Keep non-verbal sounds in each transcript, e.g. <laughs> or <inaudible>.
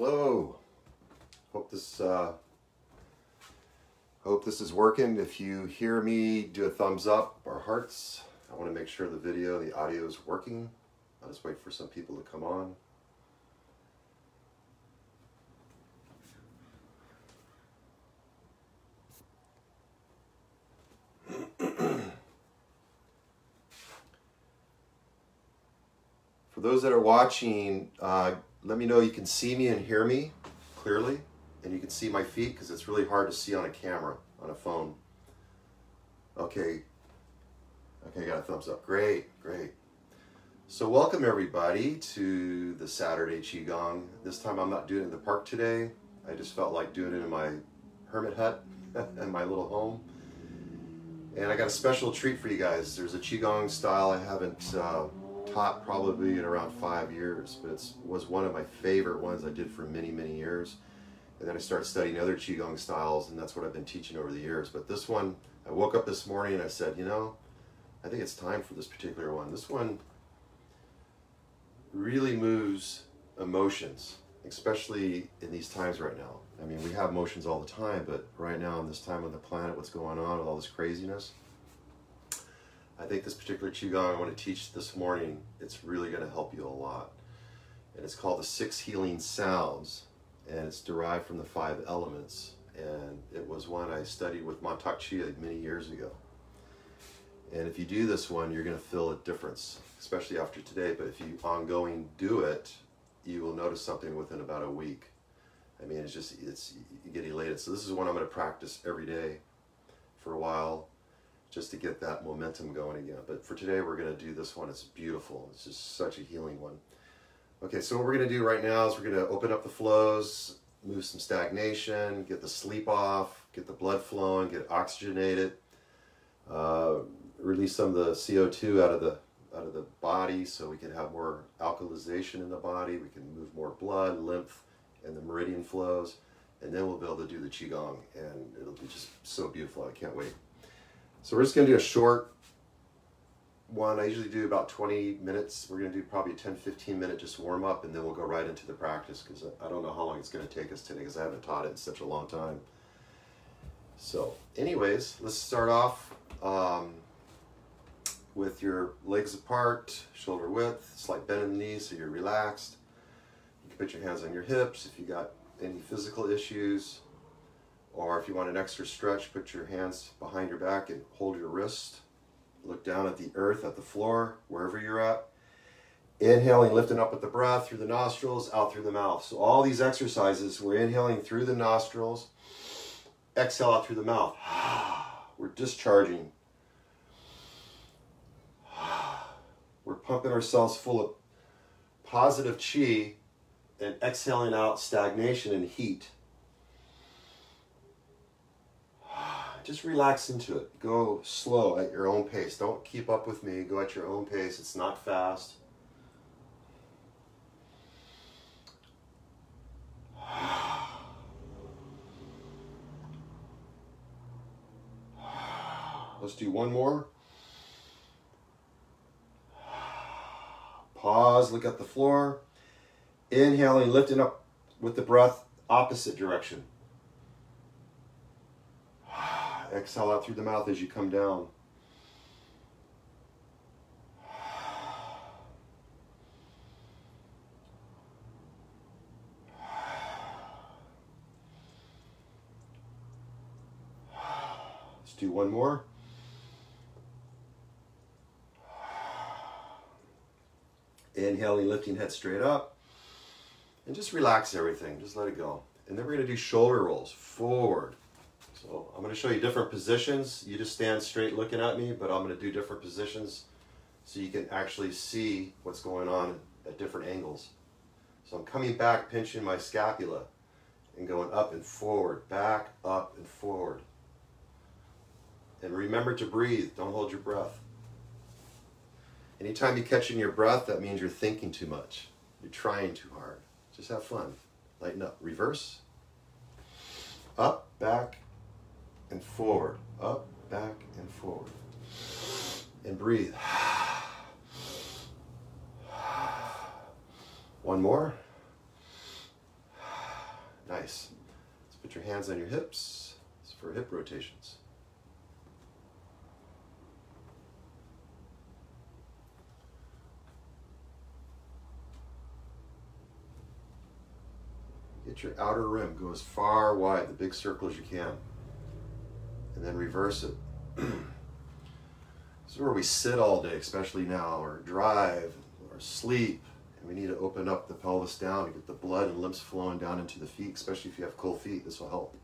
Hello. Hope this uh, hope this is working. If you hear me, do a thumbs up or hearts. I want to make sure the video, the audio is working. I'll just wait for some people to come on. <clears throat> For those that are watching, uh, let me know you can see me and hear me clearly, and you can see my feet because it's really hard to see on a camera, on a phone. Okay. Okay, got a thumbs up. Great, great. So welcome everybody to the Saturday Qigong. This time I'm not doing it in the park today. I just felt like doing it in my hermit hut <laughs> in my little home. And I got a special treat for you guys. There's a Qigong style I haven't uh, taught probably in around five years, but it was one of my favorite ones I did for many, many years. And then I started studying other Qigong styles, and that's what I've been teaching over the years. But this one, I woke up this morning and I said, you know, I think it's time for this particular one. This one really moves emotions, especially in these times right now. I mean, we have emotions all the time, but right now, in this time on the planet, what's going on with all this craziness, I think this particular Qigong I want to teach this morning, it's really going to help you a lot. And it's called the Six Healing Sounds, and it's derived from the five elements. And it was one I studied with Mantak Chia many years ago. And if you do this one, you're going to feel a difference, especially after today. But if you ongoing do it, you will notice something within about a week. I mean, it's just, it's, you get elated. So this is one I'm going to practice every day for a while just to get that momentum going again. But for today, we're going to do this one. It's beautiful. It's just such a healing one. Okay, so what we're going to do right now is we're going to open up the flows, move some stagnation, get the sleep off, get the blood flowing, get oxygenated, uh, release some of the CO2 out of the out of the body so we can have more alkalization in the body. We can move more blood, lymph, and the meridian flows. And then we'll be able to do the Qigong. And it'll be just so beautiful. I can't wait. So we're just going to do a short one. I usually do about 20 minutes. We're going to do probably 10, 15 minute just warm up and then we'll go right into the practice because I don't know how long it's going to take us today because I haven't taught it in such a long time. So anyways, let's start off um, with your legs apart, shoulder width, slight bend in the knees so you're relaxed. You can put your hands on your hips if you got any physical issues. Or if you want an extra stretch, put your hands behind your back and hold your wrist. Look down at the earth, at the floor, wherever you're at. Inhaling, lifting up with the breath through the nostrils, out through the mouth. So all these exercises, we're inhaling through the nostrils, exhale out through the mouth. <sighs> We're discharging. <sighs> We're pumping ourselves full of positive chi and exhaling out stagnation and heat. Just relax into it. Go slow at your own pace. Don't keep up with me. Go at your own pace. It's not fast. <sighs> Let's do one more. Pause, look at the floor. Inhaling, lifting up with the breath, opposite direction. Exhale out through the mouth as you come down. Let's do one more. Inhaling, lifting head straight up. And just relax everything. Just let it go. And then we're going to do shoulder rolls. Forward, so I'm going to show you different positions. You just stand straight looking at me, but I'm going to do different positions so you can actually see what's going on at different angles. So I'm coming back, pinching my scapula and going up and forward, back, up and forward. And remember to breathe. Don't hold your breath. Anytime you catch in your breath, that means you're thinking too much. You're trying too hard. Just have fun. Lighten up. Reverse. Up, back, and forward, up, back, and forward. And breathe. One more. Nice. Let's put your hands on your hips for hip rotations. Get your outer rim, go as far wide, the big circle as you can. And then reverse it. <clears throat> this is where we sit all day, especially now, or drive, or sleep. And we need to open up the pelvis down to get the blood and lymph flowing down into the feet, especially if you have cold feet. This will help.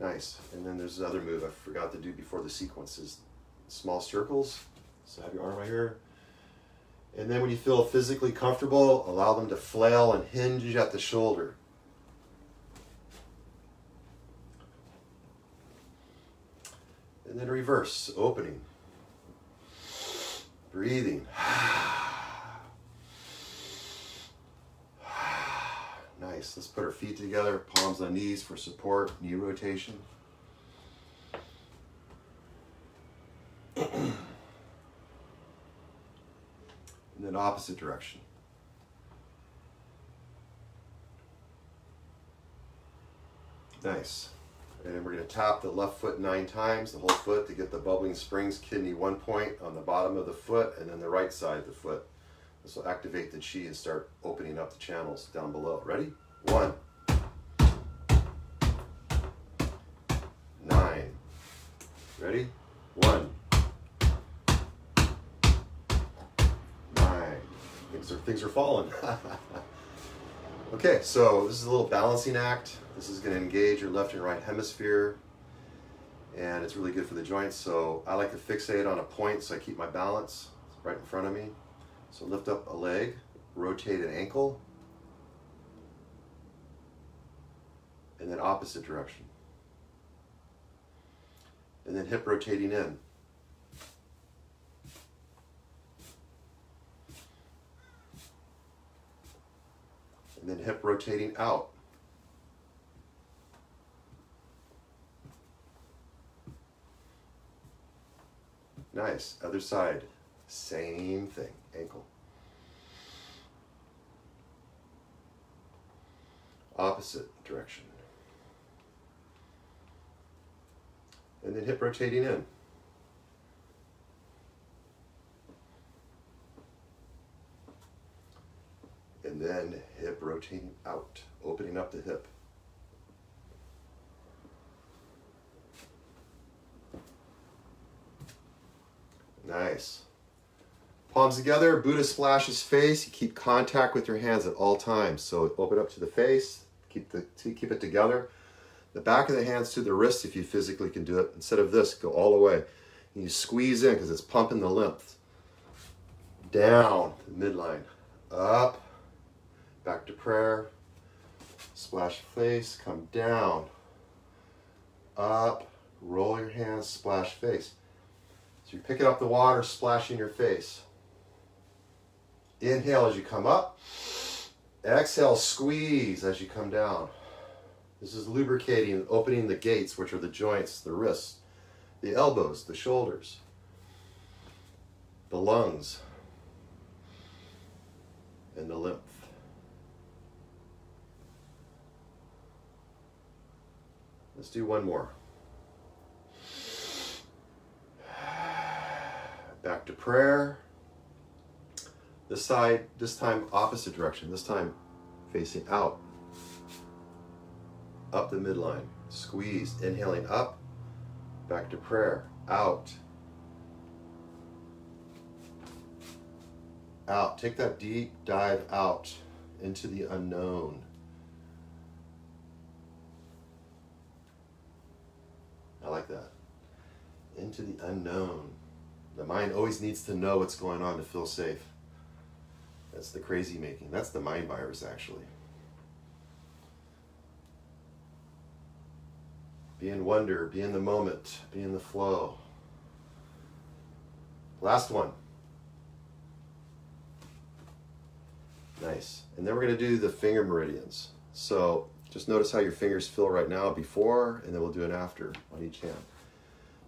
Nice. And then there's another move I forgot to do before the sequence is small circles. So have your arm right here. And then when you feel physically comfortable, allow them to flail and hinge at the shoulder. And then reverse, opening. Breathing. <sighs> Nice. Let's put our feet together, palms on knees for support, knee rotation. <clears throat> and then opposite direction. Nice. And then we're going to tap the left foot nine times, the whole foot, to get the bubbling springs kidney one point on the bottom of the foot, and then the right side of the foot. This will activate the chi and start opening up the channels down below. Ready? One. Nine. Ready? One. Nine. Things are, things are falling. <laughs> okay, so this is a little balancing act. This is going to engage your left and right hemisphere and it's really good for the joints. So I like to fixate on a point so I keep my balance right in front of me. So lift up a leg, rotate an ankle, and then opposite direction. And then hip rotating in. And then hip rotating out. Nice. Other side. Same thing, ankle. Opposite direction. And then hip rotating in. Then hip rotating out, opening up the hip. Nice. Palms together, Buddha splashes face. You keep contact with your hands at all times. So open up to the face, keep, the, keep it together. The back of the hands to the wrist if you physically can do it. Instead of this, go all the way. And you squeeze in because it's pumping the lymph. Down, the midline. Up, back to prayer. Splash face, come down. Up, roll your hands, splash face. So you're picking up the water, splashing your face. Inhale as you come up. Exhale, squeeze as you come down. This is lubricating, opening the gates, which are the joints, the wrists, the elbows, the shoulders, the lungs, and the lymph. Let's do one more. Back to prayer. This side, this time opposite direction, this time facing out. Up the midline, squeeze, inhaling up, back to prayer, out. Out, take that deep dive out into the unknown. I like that. Into the unknown. The mind always needs to know what's going on to feel safe. That's the crazy making. That's the mind virus, actually. Be in wonder, be in the moment, be in the flow. Last one. Nice. And then we're going to do the finger meridians. So just notice how your fingers feel right now before, and then we'll do an after on each hand.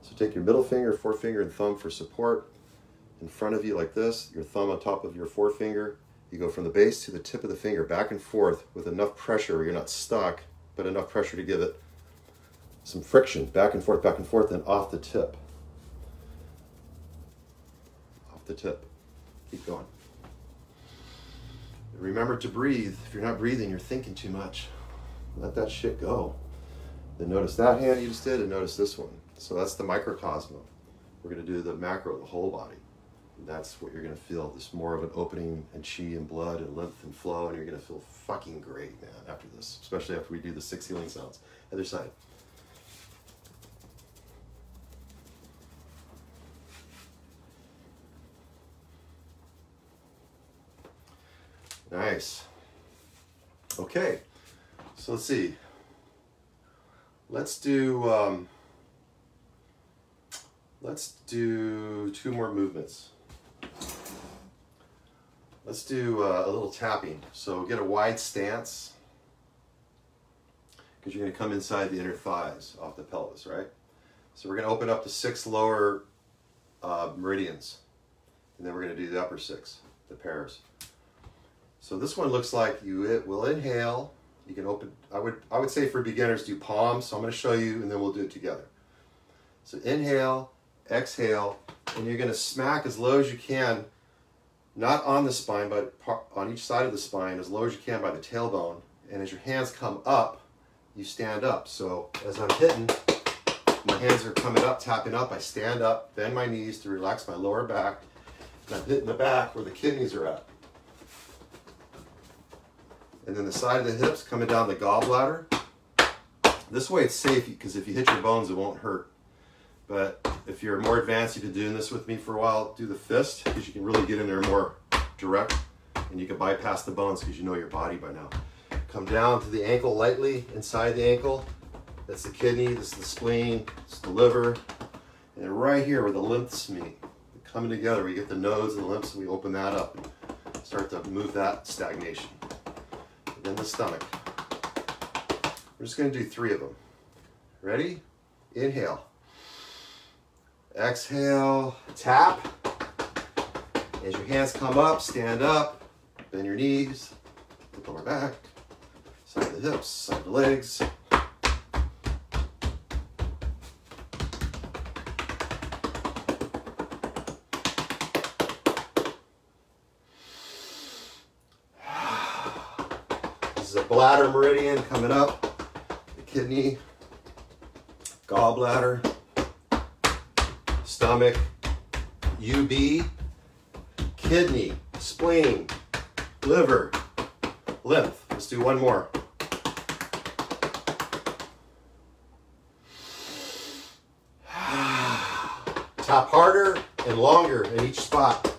So take your middle finger, forefinger, and thumb for support in front of you like this, your thumb on top of your forefinger, You go from the base to the tip of the finger, back and forth with enough pressure where you're not stuck, but enough pressure to give it some friction, back and forth, back and forth, and off the tip. Off the tip. Keep going. Remember to breathe. If you're not breathing, you're thinking too much. Let that shit go. Then notice that hand you just did, and notice this one. So that's the microcosm. We're going to do the macro, the whole body. And that's what you're going to feel. This more of an opening and chi and blood and lymph and flow, and you're going to feel fucking great, man, after this. Especially after we do the six healing sounds. Other side. Nice. Okay, so let's see. Let's do um, let's do two more movements. Let's do uh, a little tapping. So get a wide stance because you're going to come inside the inner thighs off the pelvis, right? So we're going to open up the six lower uh, meridians, and then we're going to do the upper six, the pairs. So this one looks like you will inhale. You can open, I would, I would say for beginners, do palms. So I'm going to show you and then we'll do it together. So inhale, exhale, and you're going to smack as low as you can, not on the spine, but on each side of the spine, as low as you can by the tailbone. And as your hands come up, you stand up. So as I'm hitting, my hands are coming up, tapping up. I stand up, bend my knees to relax my lower back. And I'm hitting the back where the kidneys are at and then the side of the hips coming down the gallbladder. This way it's safe because if you hit your bones, it won't hurt. But if you're more advanced, you've been doing this with me for a while, do the fist because you can really get in there more direct and you can bypass the bones because you know your body by now. Come down to the ankle lightly, inside the ankle. That's the kidney, this is the spleen, this is the liver. And then right here where the lymphs meet, coming together, we get the nose and the lymphs and we open that up and start to move that stagnation in the stomach. We're just going to do three of them. Ready? Inhale. Exhale, tap. As your hands come up, stand up, bend your knees, lower back, side of the hips, side of the legs. Bladder meridian coming up, the kidney, gallbladder, stomach, UB, kidney, spleen, liver, lymph. Let's do one more. <sighs> Tap harder and longer in each spot.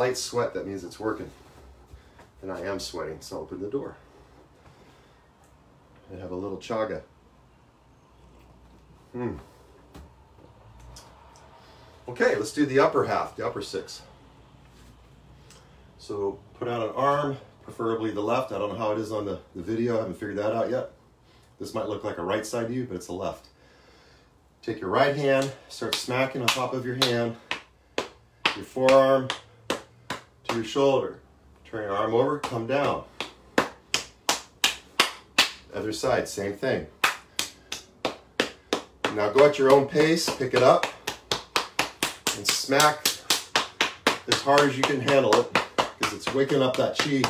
Slight sweat, that means it's working. And I am sweating, so open the door. And have a little chaga. Hmm. Okay, let's do the upper half, the upper six. So put out an arm, preferably the left. I don't know how it is on the, the video. I haven't figured that out yet. This might look like a right side view, but it's the left. Take your right hand, start smacking on top of your hand. Your forearm, to your shoulder. Turn your arm over, come down. Other side, same thing. Now go at your own pace, pick it up, and smack as hard as you can handle it because it's waking up that chi,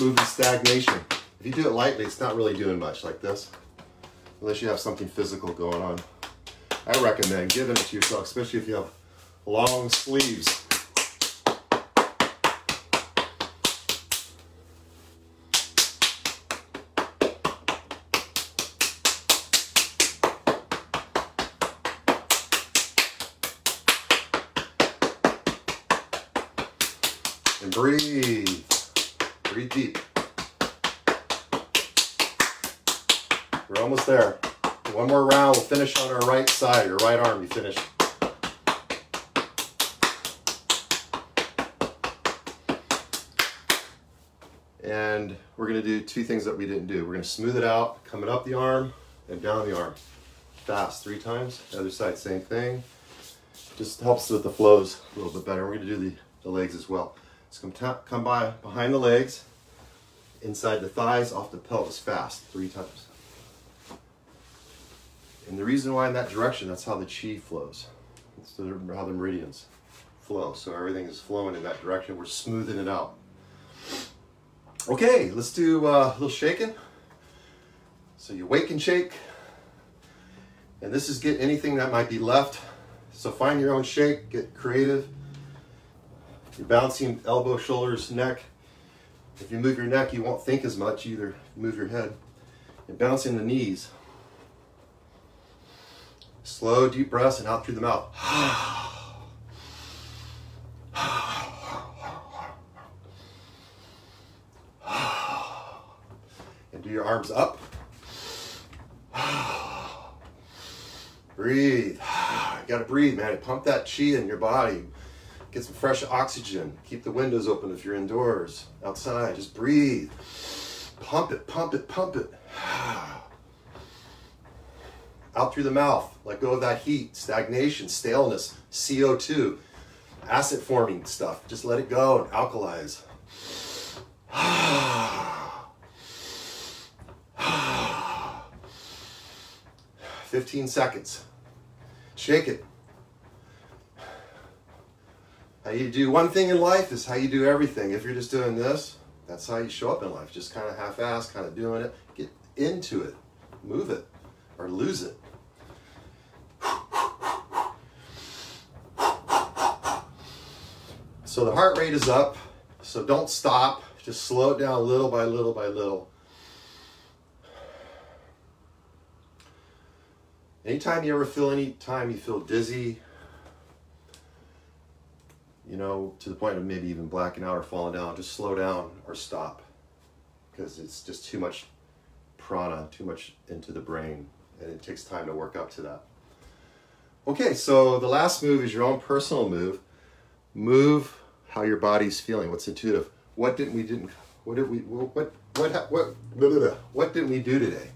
moving stagnation. If you do it lightly, it's not really doing much like this, unless you have something physical going on. I recommend giving it to yourself, especially if you have long sleeves. breathe. Breathe deep. We're almost there. One more round, we'll finish on our right side, your right arm, you finish. And we're gonna do two things that we didn't do. We're gonna smooth it out, coming up the arm and down the arm. Fast, three times. The other side, same thing. Just helps with the flows a little bit better. We're gonna do the, the legs as well. So come, come by behind the legs, inside the thighs, off the pelvis, fast, three times. And the reason why in that direction, that's how the chi flows. It's the, how the meridians flow. So everything is flowing in that direction. We're smoothing it out. Okay, let's do uh, a little shaking. So you wake and shake. And this is get anything that might be left. So find your own shake, get creative. You're bouncing elbow, shoulders, neck. If you move your neck, you won't think as much either. Move your head. And bouncing the knees. Slow, deep breaths and out through the mouth. and do your arms up. breathe. You gotta breathe, man. Pump that chi in your body. Get some fresh oxygen. Keep the windows open if you're indoors. Outside, just breathe. Pump it, pump it, pump it. <sighs> Out through the mouth. Let go of that heat, stagnation, staleness, CO2, acid forming stuff. Just let it go and alkalize. <sighs> <sighs> 15 seconds. Shake it. How you do one thing in life is how you do everything. If you're just doing this, that's how you show up in life. Just kind of half-assed, kind of doing it. Get into it. Move it or lose it. So the heart rate is up. So don't stop. Just slow it down little by little by little. Anytime you ever feel any time you feel dizzy, you know, to the point of maybe even blacking out or falling down, just slow down or stop because it's just too much prana, too much into the brain, and it takes time to work up to that. Okay, so the last move is your own personal move. Move how your body's feeling. What's intuitive? What didn't we didn't? What did we? What what what what? Blah, blah, blah. What didn't we do today?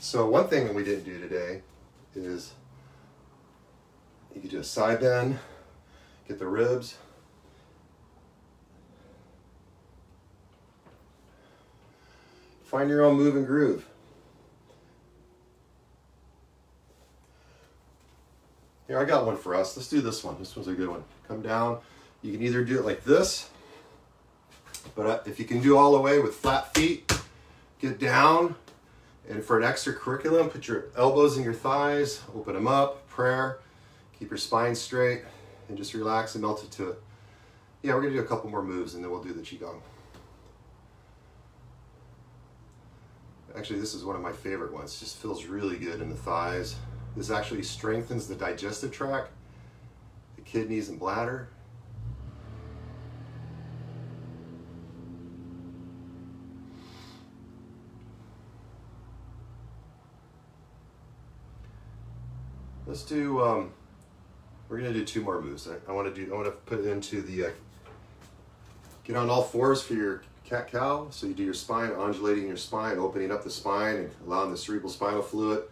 So one thing that we didn't do today is you could do a side bend, get the ribs. Find your own move and groove. Here, I got one for us. Let's do this one. This one's a good one. Come down. You can either do it like this, but uh, if you can do all the way with flat feet, get down, and for an extra curriculum, put your elbows in your thighs, open them up, prayer, keep your spine straight, and just relax and melt it to it. Yeah, we're gonna do a couple more moves and then we'll do the Qigong. Actually, this is one of my favorite ones. Just feels really good in the thighs. This actually strengthens the digestive tract, the kidneys and bladder. Let's do, um, we're gonna do two more moves. I, I wanna do, I wanna put into the, uh, get on all fours for your cat-cow. So you do your spine, undulating your spine, opening up the spine and allowing the cerebral spinal fluid,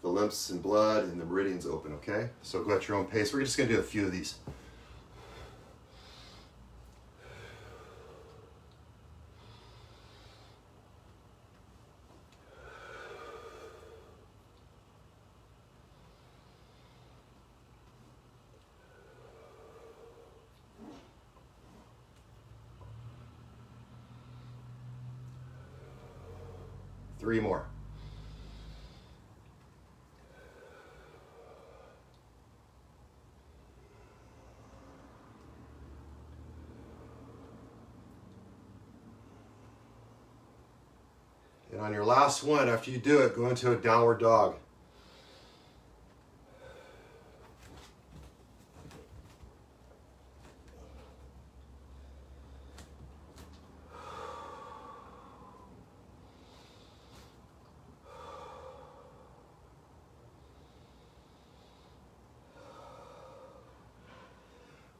the lymphs and blood and the meridians open, okay? So go at your own pace. We're just gonna do a few of these. Three more. And on your last one, after you do it, go into a downward dog.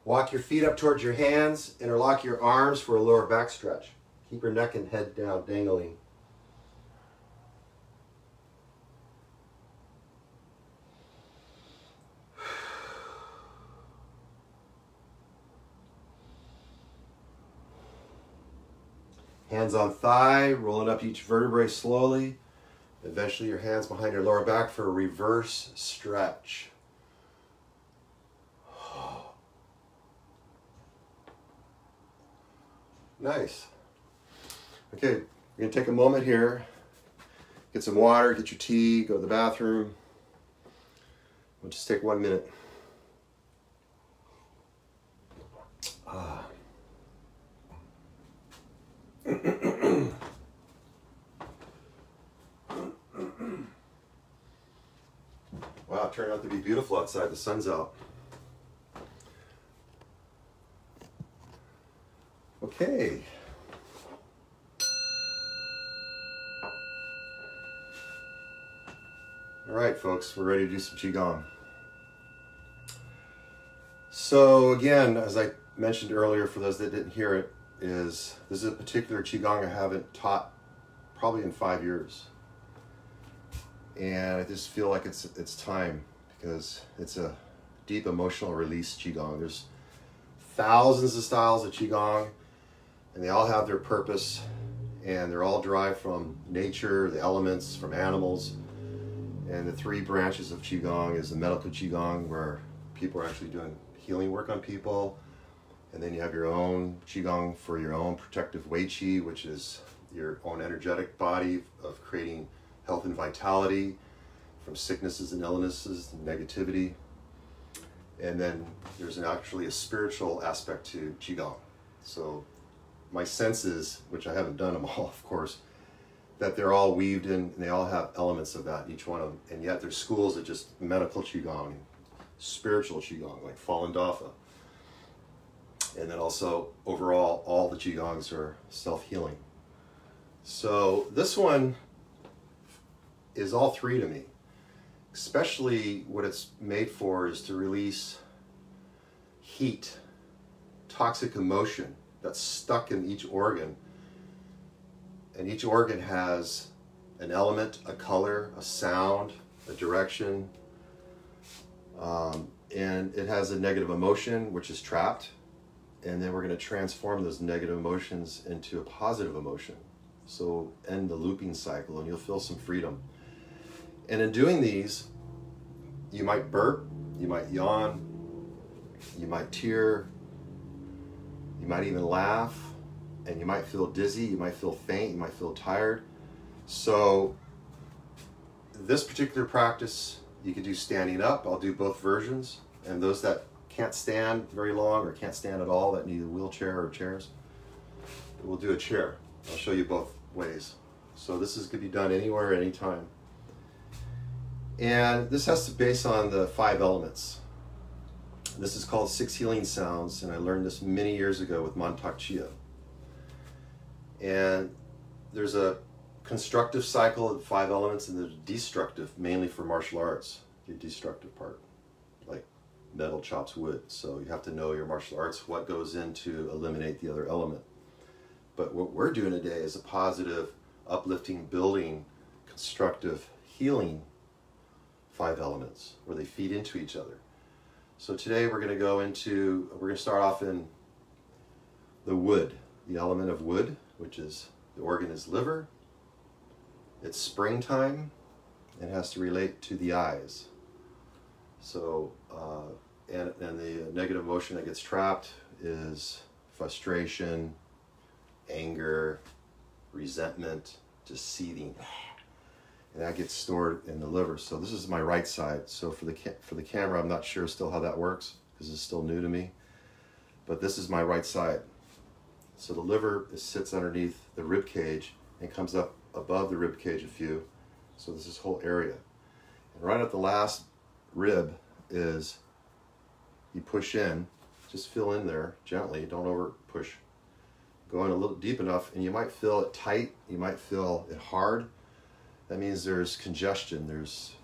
Walk your feet up towards your hands, interlock your arms for a lower back stretch. Keep your neck and head down, dangling. Hands on thigh, rolling up each vertebrae slowly. Eventually, your hands behind your lower back for a reverse stretch. <sighs> Nice. Okay, we're to take a moment here, get some water, get your tea, go to the bathroom. We'll just take one minute. Ah. Wow, it turned out to be beautiful outside. The sun's out. Okay. All right, folks, we're ready to do some Qigong. So, again, as I mentioned earlier, for those that didn't hear it, is this is a particular Qigong I haven't taught probably in five years. And I just feel like it's it's time because it's a deep emotional release Qigong. There's thousands of styles of Qigong and they all have their purpose and they're all derived from nature, the elements, from animals. And the three branches of Qigong is the medical Qigong, where people are actually doing healing work on people. And then you have your own Qigong for your own protective Wei Qi, which is your own energetic body of creating health and vitality from sicknesses and illnesses and negativity. And then there's an, actually a spiritual aspect to Qigong. So my senses, which I haven't done them <laughs> all, of course, that they're all weaved in and they all have elements of that, each one of them. And yet there's schools that just medical Qigong spiritual Qigong, like Falun Dafa. And then also, overall, all the Qigongs are self healing. So this one is all three to me. Especially what it's made for is to release heat, toxic emotion, that's stuck in each organ. And each organ has an element, a color, a sound, a direction, um, and it has a negative emotion which is trapped. And then we're going to transform those negative emotions into a positive emotion. So end the looping cycle and you'll feel some freedom. And in doing these, you might burp, you might yawn, you might tear, you might even laugh, and you might feel dizzy, you might feel faint, you might feel tired. So, this particular practice you can do standing up. I'll do both versions. And those that can't stand very long or can't stand at all, that need a wheelchair or chairs, we'll do a chair. I'll show you both ways. So, this is going to be done anywhere, anytime. And this has to base on the five elements. This is called Six Healing Sounds, and I learned this many years ago with Mantak Chia. And there's a constructive cycle of five elements, and there's destructive, mainly for martial arts, the destructive part, like metal chops wood. So you have to know your martial arts, what goes in to eliminate the other element. But what we're doing today is a positive, uplifting, building, constructive, healing five elements where they feed into each other. So today we're going to go into, we're going to start off in the wood, the element of wood, which is, the organ is liver. It's springtime. It has to relate to the eyes. So, uh, and, and the negative emotion that gets trapped is frustration, anger, resentment, just and that gets stored in the liver. So this is my right side. So for the for the camera, I'm not sure still how that works because it's still new to me. But this is my right side. So the liver sits underneath the rib cage and comes up above the rib cage a few. So this is whole area. And right at the last rib is you push in, just fill in there gently, don't over push. Go in a little deep enough and you might feel it tight, you might feel it hard, that means there's congestion, there's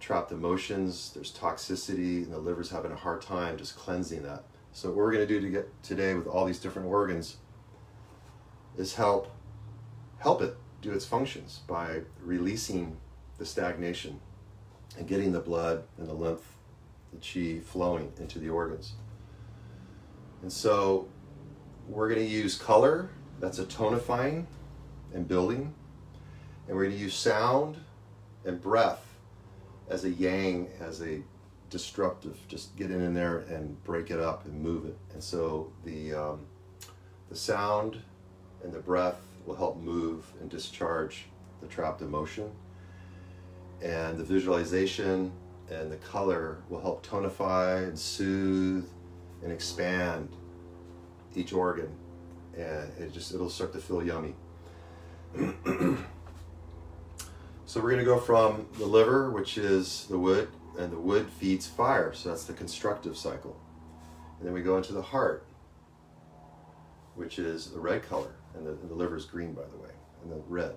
trapped emotions, there's toxicity, and the liver's having a hard time just cleansing that. So what we're going to do to get today with all these different organs is help help it do its functions by releasing the stagnation and getting the blood and the lymph, the chi flowing into the organs. And so we're going to use color, that's a tonifying and building. And we're going to use sound and breath as a yang, as a disruptive. Just get in there and break it up and move it. And so the, um, the sound and the breath will help move and discharge the trapped emotion. And the visualization and the color will help tonify and soothe and expand each organ. And it just, it'll start to feel yummy. <clears throat> so we're going to go from the liver, which is the wood, and the wood feeds fire. So that's the constructive cycle. And then we go into the heart, which is the red color and the, and the liver is green, by the way, and the red.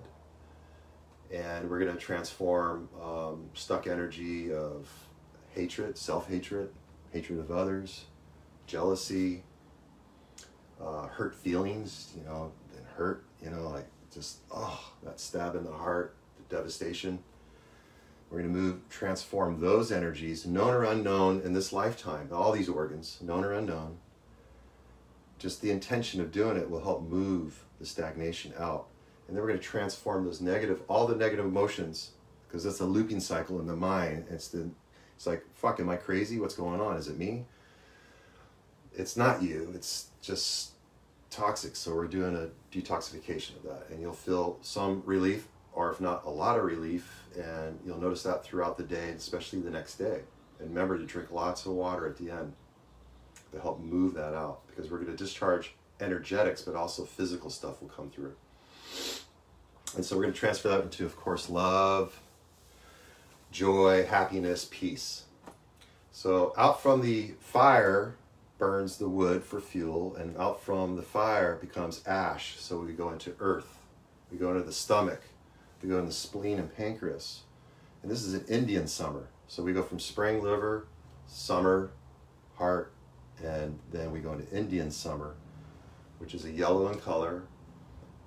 And we're going to transform um, stuck energy of hatred, self hatred, of others, jealousy, uh, hurt feelings, you know, and hurt, you know, like just, oh, that stab in the heart, devastation. We're going to move, transform those energies, known or unknown, in this lifetime, all these organs, known or unknown. Just the intention of doing it will help move the stagnation out. And then we're going to transform those negative, all the negative emotions, because that's a looping cycle in the mind. It's the, it's like, fuck, am I crazy? What's going on? Is it me? It's not you. It's just toxic. So we're doing a detoxification of that, and you'll feel some relief, or if not, a lot of relief. And you'll notice that throughout the day, especially the next day. And remember to drink lots of water at the end to help move that out, because we're going to discharge energetics, but also physical stuff will come through. And so we're going to transfer that into, of course, love, joy, happiness, peace. So out from the fire burns the wood for fuel, and out from the fire becomes ash. So we go into earth, we go into the stomach, we go into the spleen and pancreas. And this is an Indian summer. So we go from spring liver, summer, heart, and then we go into Indian summer, which is a yellow in color,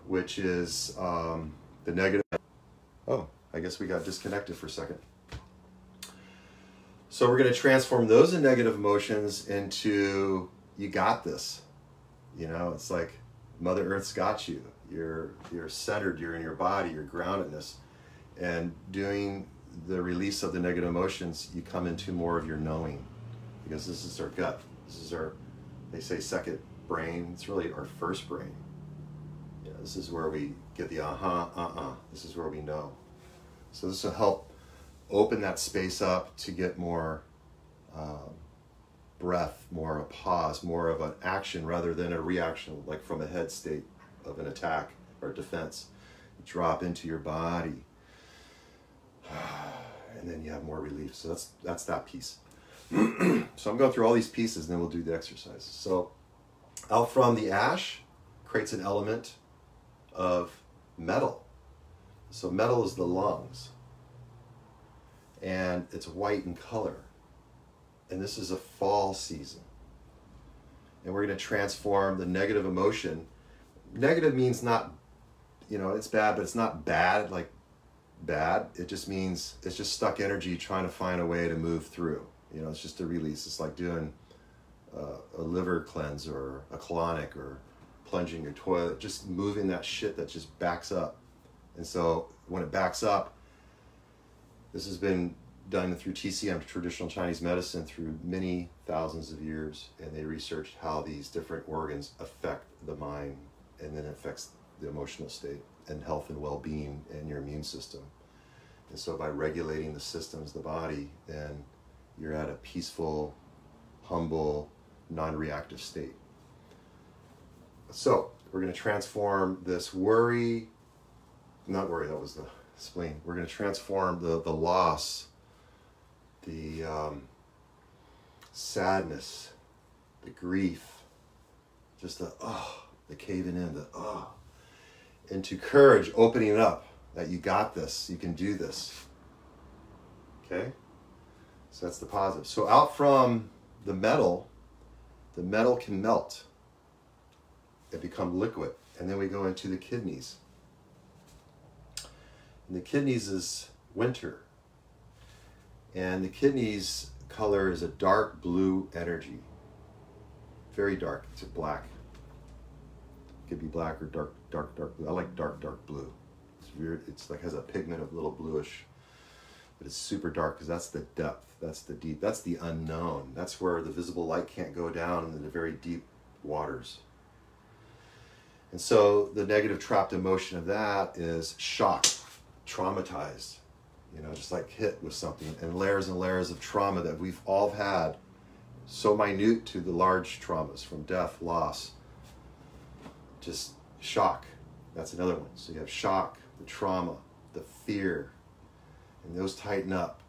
which is um, the negative. Oh, I guess we got disconnected for a second. So we're going to transform those negative emotions into you got this. You know, it's like Mother Earth's got you. You're you're centered. You're in your body. You're groundedness, and doing the release of the negative emotions, you come into more of your knowing, because this is our gut. This is our, they say, second brain. It's really our first brain. Yeah, this is where we get the uh-huh, uh-uh. This is where we know. So this will help open that space up to get more um, breath, more a pause, more of an action rather than a reaction, like from a head state of an attack or defense. You drop into your body, <sighs> and then you have more relief. So that's that's that piece. <clears throat> so I'm going through all these pieces, and then we'll do the exercises. So out from the ash creates an element of metal. So metal is the lungs. And it's white in color. And this is a fall season. And we're going to transform the negative emotion. Negative means not, you know, it's bad, but it's not bad, like bad. It just means it's just stuck energy trying to find a way to move through. You know, it's just a release. It's like doing uh, a liver cleanse or a colonic or plunging your toilet, just moving that shit that just backs up. And so when it backs up, this has been done through TCM, traditional Chinese medicine, through many thousands of years, and they researched how these different organs affect the mind and then it affects the emotional state and health and well-being and your immune system. And so by regulating the systems, the body, then you're at a peaceful, humble, non-reactive state. So we're going to transform this worry, not worry, that was the spleen. We're going to transform the, the loss, the um, sadness, the grief, just the, oh, the caving in, the, ah. oh, into courage, opening up that you got this, you can do this. Okay? So that's the positive. So out from the metal, the metal can melt and become liquid And then we go into the kidneys. And the kidneys is winter. And the kidneys color is a dark blue energy. Very dark. It's a black. Could be black or dark, dark, dark blue. I like dark, dark blue. It's weird. It's like has a pigment of little bluish, but it's super dark because that's the depth. That's the deep. That's the unknown. That's where the visible light can't go down into the very deep waters. And so the negative trapped emotion of that is shock, traumatized, you know, just like hit with something, and layers and layers of trauma that we've all had, so minute to the large traumas from death, loss, just shock. That's another one. So you have shock, the trauma, the fear, and those tighten up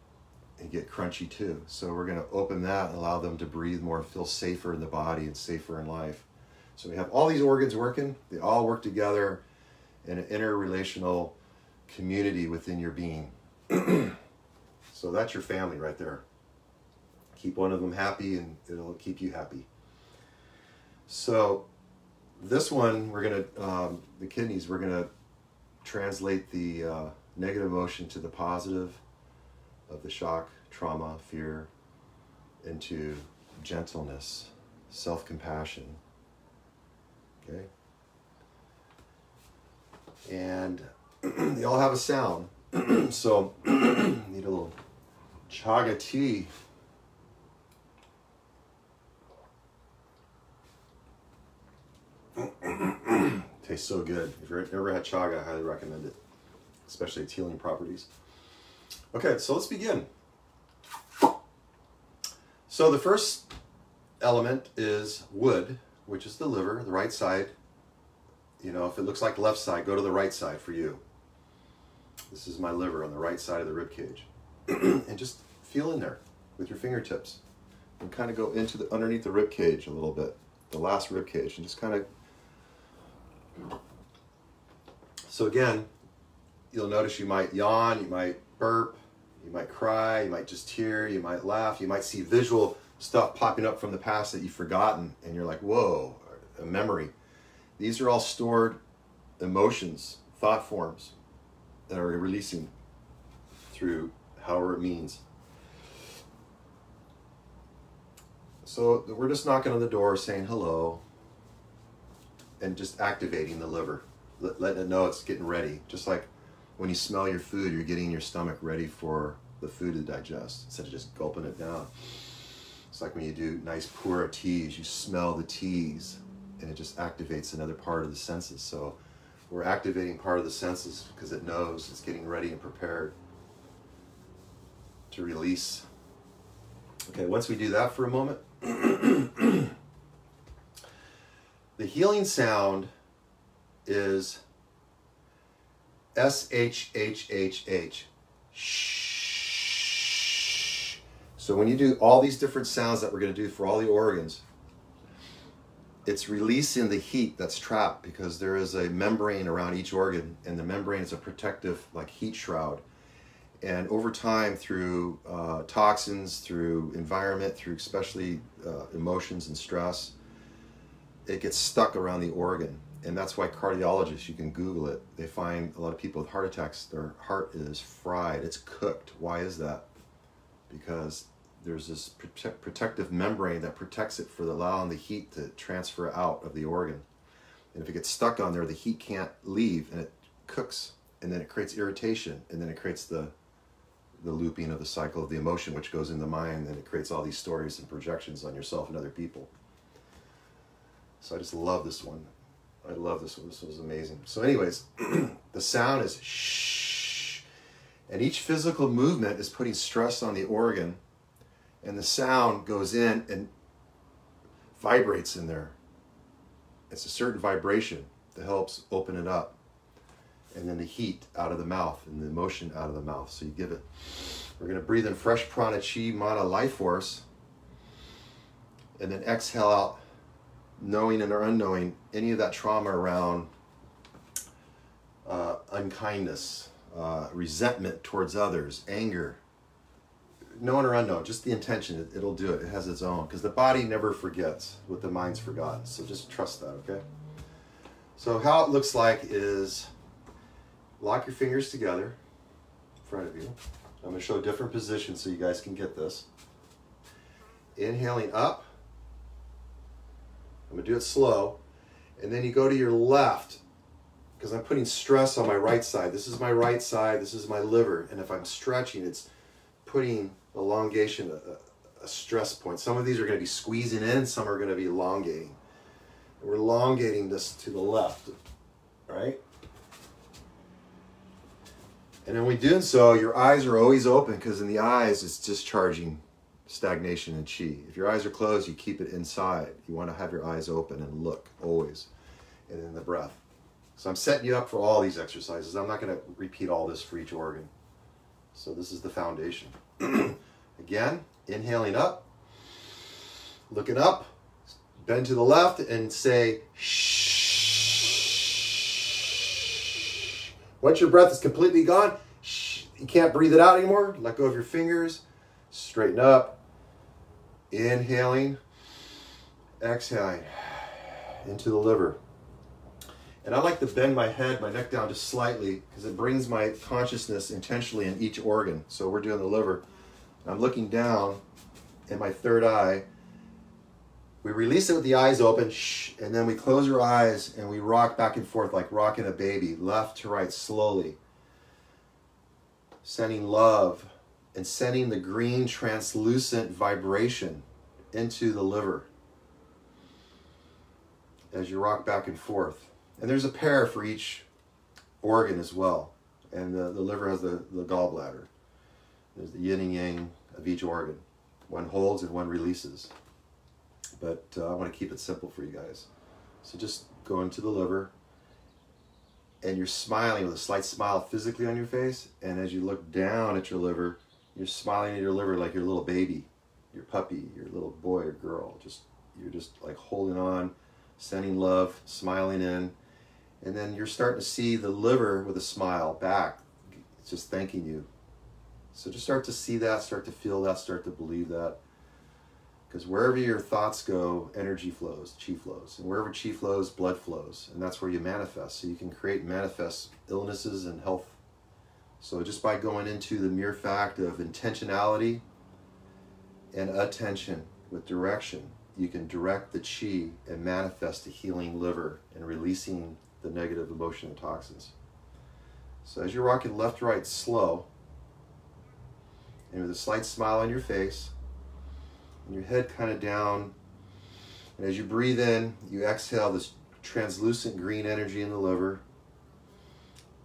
and get crunchy too. So we're going to open that and allow them to breathe more, feel safer in the body and safer in life. So we have all these organs working, they all work together in an interrelational community within your being. <clears throat> so that's your family right there. Keep one of them happy and it'll keep you happy. So this one, we're going to, um, the kidneys, we're going to translate the uh, negative emotion to the positive of the shock, trauma, fear into gentleness, self compassion. Okay? And <clears throat> they all have a sound. <clears throat> so, <clears throat> need a little chaga tea. Tastes so good. If you've ever had chaga, I highly recommend it, especially its healing properties. Okay, so let's begin. So the first element is wood, which is the liver, the right side. You know, if it looks like left side, go to the right side for you. This is my liver on the right side of the rib cage. <clears throat> and just feel in there with your fingertips and kind of go into the underneath the rib cage a little bit, the last rib cage, and just kind of. So again, you'll notice you might yawn, you might burp, you might cry, you might just tear, you might laugh, you might see visual stuff popping up from the past that you've forgotten, and you're like, whoa, a memory. These are all stored emotions, thought forms that are releasing through however it means. So we're just knocking on the door saying hello and just activating the liver, letting it know it's getting ready. Just like when you smell your food, you're getting your stomach ready for the food to digest instead of just gulping it down. It's like when you do nice pu-erh teas, you smell the teas and it just activates another part of the senses. So we're activating part of the senses because it knows it's getting ready and prepared to release. Okay, once we do that for a moment, <clears throat> the healing sound is S H H H H. So when you do all these different sounds that we're going to do for all the organs, it's releasing the heat that's trapped because there is a membrane around each organ, and the membrane is a protective, like heat shroud. And over time, through uh, toxins, through environment, through especially uh, emotions and stress, it gets stuck around the organ. And that's why cardiologists, you can Google it, they find a lot of people with heart attacks, their heart is fried, it's cooked. Why is that? Because there's this protect, protective membrane that protects it for allowing the heat to transfer out of the organ. And if it gets stuck on there, the heat can't leave and it cooks and then it creates irritation and then it creates the the looping of the cycle of the emotion which goes in the mind and it creates all these stories and projections on yourself and other people. So I just love this one. I love this one. This was amazing. So anyways, <clears throat> the sound is shh. And each physical movement is putting stress on the organ and the sound goes in and vibrates in there. It's a certain vibration that helps open it up. And then the heat out of the mouth and the emotion out of the mouth. So you give it. We're going to breathe in fresh prana chi mana life force. And then exhale out, knowing and or unknowing, any of that trauma around uh, unkindness, uh, resentment towards others, anger, known or unknown, just the intention, it, will do it. It has its own. Because the body never forgets what the mind's forgotten. So just trust that, okay? So how it looks like is lock your fingers together in front of you. I'm going to show different positions so you guys can get this. Inhaling up. I'm to do it slow. And then you go to your left because I'm putting stress on my right side. This is my right side. This is my liver. And if I'm stretching, it's putting elongation, a, a stress point. Some of these are to be squeezing in. Some are to be elongating. And we're elongating this to the left, right? And then when doing so, your eyes are always open because in the eyes, it's discharging stagnation and chi. If your eyes are closed, you keep it inside. You want to have your eyes open and look always. And then the breath. So I'm setting you up for all these exercises. I'm not going to repeat all this for each organ. So this is the foundation. <clears throat> Again, inhaling up, looking up, bend to the left and say shh. Once your breath is completely gone, shh, you can't breathe it out anymore. Let go of your fingers. Straighten up. Inhaling, exhaling into the liver. And I like to bend my head, my neck down just slightly because it brings my consciousness intentionally in each organ. So we're doing the liver. I'm looking down in my third eye we release it with the eyes open, shh, and then we close our eyes and we rock back and forth like rocking a baby, left to right, slowly. Sending love and sending the green translucent vibration into the liver as you rock back and forth. And there's a pair for each organ as well. And the, the liver has the, the gallbladder. There's the yin and yang of each organ. One holds and one releases but uh, I want to keep it simple for you guys. So just go into the liver, and you're smiling with a slight smile physically on your face, and as you look down at your liver, you're smiling at your liver like your little baby, your puppy, your little boy or girl. Just you're just like holding on, sending love, smiling in, and then you're starting to see the liver with a smile back. It's just thanking you. So just start to see that, start to feel that, start to believe that. Because wherever your thoughts go, energy flows, chi flows. And wherever chi flows, blood flows. And that's where you manifest. So you can create manifest illnesses and health. So just by going into the mere fact of intentionality and attention with direction, you can direct the chi and manifest a healing liver and releasing the negative emotion and toxins. So as you're rocking left right slow, and with a slight smile on your face, and your head kind of down. And as you breathe in, you exhale this translucent green energy in the liver.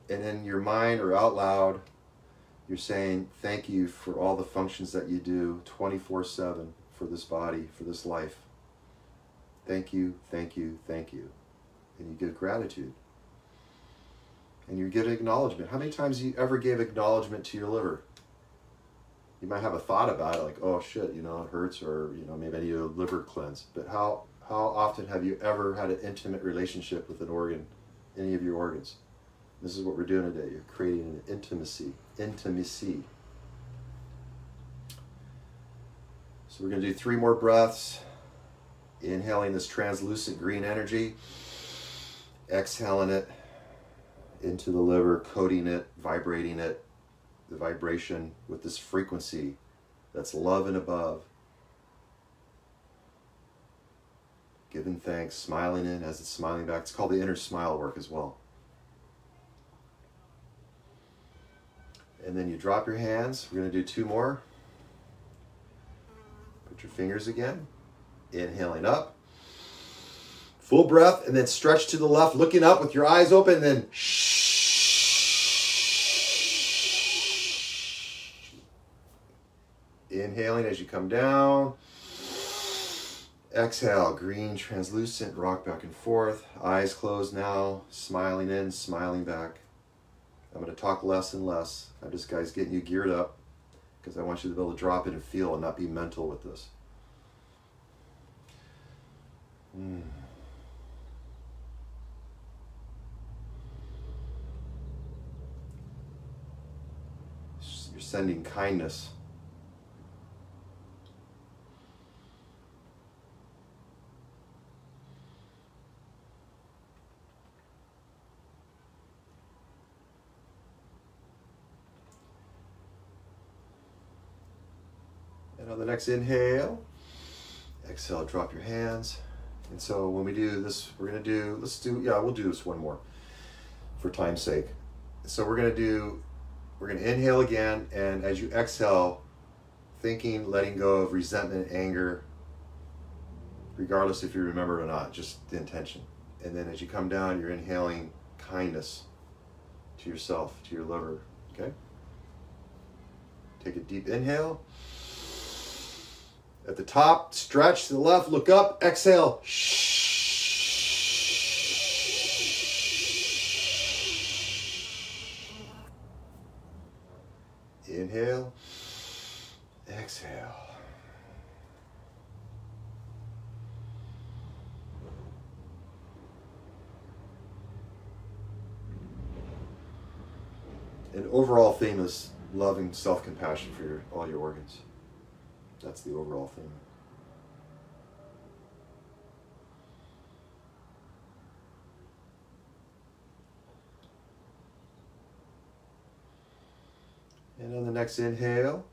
And in your mind or out loud, you're saying, Thank you for all the functions that you do 24 7 for this body, for this life. Thank you, thank you, thank you. And you give gratitude. And you get acknowledgement. How many times you ever gave acknowledgement to your liver? you might have a thought about it, like, oh shit, you know, it hurts, or you know, maybe I need a liver cleanse. But how how often have you ever had an intimate relationship with an organ, any of your organs? This is what we're doing today. You're creating an intimacy, intimacy. So we're going to do three more breaths. Inhaling this translucent green energy, exhaling it into the liver, coating it, vibrating it, the vibration with this frequency that's love and above. Giving thanks, smiling in as it's smiling back. It's called the inner smile work as well. And then you drop your hands. We're going to do two more. Put your fingers again. Inhaling up. Full breath, and then stretch to the left, looking up with your eyes open, and then. Inhaling as you come down. Exhale, green, translucent, rock back and forth. Eyes closed now, smiling in, smiling back. I'm going to talk less and less. I'm just, guys, getting you geared up because I want you to be able to drop it and feel and not be mental with this. Mm. You're sending kindness on the next inhale, exhale, drop your hands. And so when we do this, we're gonna do, let's do, yeah, we'll do this one more for time's sake. So we're gonna do, we're gonna inhale again, and as you exhale, thinking, letting go of resentment, anger, regardless if you remember or not, just the intention. And then as you come down, you're inhaling kindness to yourself, to your lover, okay? Take a deep inhale. At the top, stretch to the left, look up, exhale. Inhale, exhale. An overall theme is loving self-compassion for your, all your organs. That's the overall theme. And on the next inhale,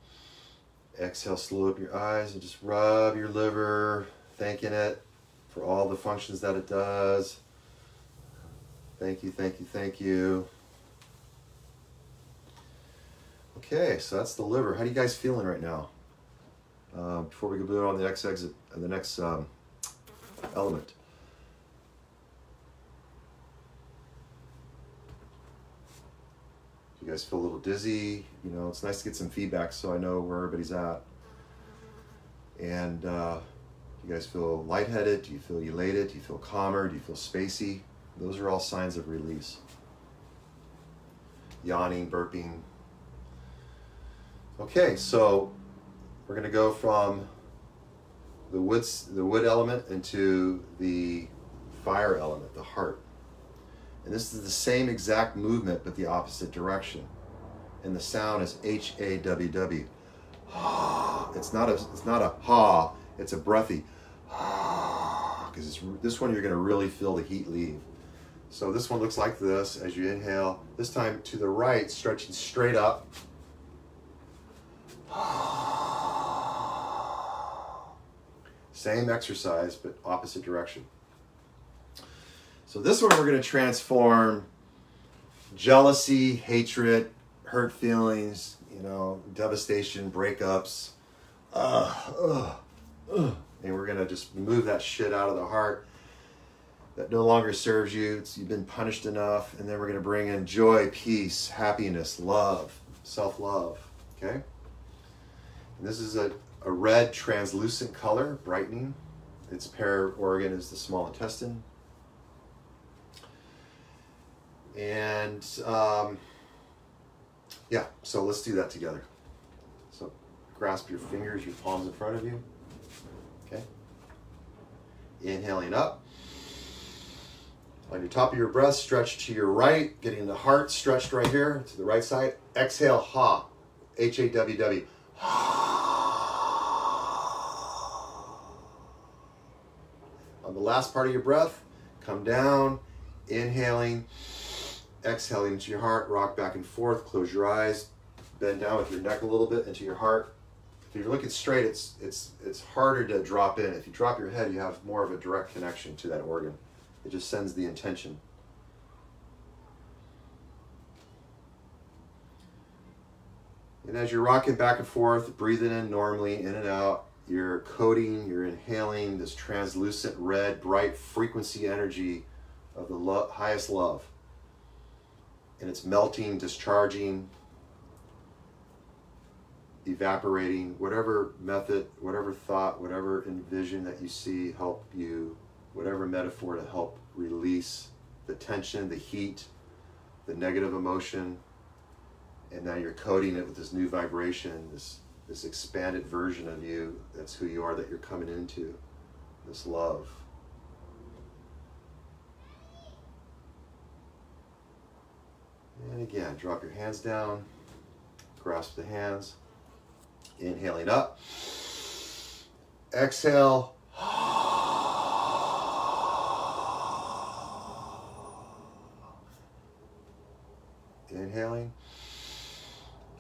exhale, slow up your eyes and just rub your liver, thanking it for all the functions that it does. Thank you, thank you, thank you. Okay, so that's the liver. How are you guys feeling right now? Uh, before we go on the next exit, uh, the next um, element. You guys feel a little dizzy. You know, it's nice to get some feedback so I know where everybody's at. And uh, you guys feel lightheaded? Do you feel elated? Do you feel calmer? Do you feel spacey? Those are all signs of release. Yawning, burping, Okay, so we're going to go from the wood, the wood element into the fire element, the heart. And this is the same exact movement, but the opposite direction. And the sound is H A W W. <sighs> It's not a it's not a ha. It's a breathy. <sighs> Because this one you're going to really feel the heat leave. So this one looks like this as you inhale. This time to the right, stretching straight up. <sighs> Ah. Same exercise, but opposite direction. So this one we're going to transform jealousy, hatred, hurt feelings, you know, devastation, breakups. Uh, uh, uh, and we're going to just move that shit out of the heart that no longer serves you. It's, you've been punished enough. And then we're going to bring in joy, peace, happiness, love, self love. Okay? And this is a, a red translucent color, brightening. Its pair organ is the small intestine. And um, yeah, so let's do that together. So grasp your fingers, your palms in front of you. Okay. Inhaling up. On your top of your breath, stretch to your right, getting the heart stretched right here to the right side. Exhale, ha. H A W W. On the last part of your breath, come down, inhaling, exhaling into your heart, rock back and forth, close your eyes, bend down with your neck a little bit into your heart. If you're looking straight, it's it's it's harder to drop in. If you drop your head, you have more of a direct connection to that organ. It just sends the intention. And as you're rocking back and forth, breathing in normally, in and out, you're coating, you're inhaling this translucent red, bright frequency energy of the lo- highest love. And it's melting, discharging, evaporating, whatever method, whatever thought, whatever envision that you see help you, whatever metaphor to help release the tension, the heat, the negative emotion, and now you're coating it with this new vibration, this this expanded version of you. That's who you are. That you're coming into this love. And again, drop your hands down, grasp the hands, inhaling up, exhale. Inhaling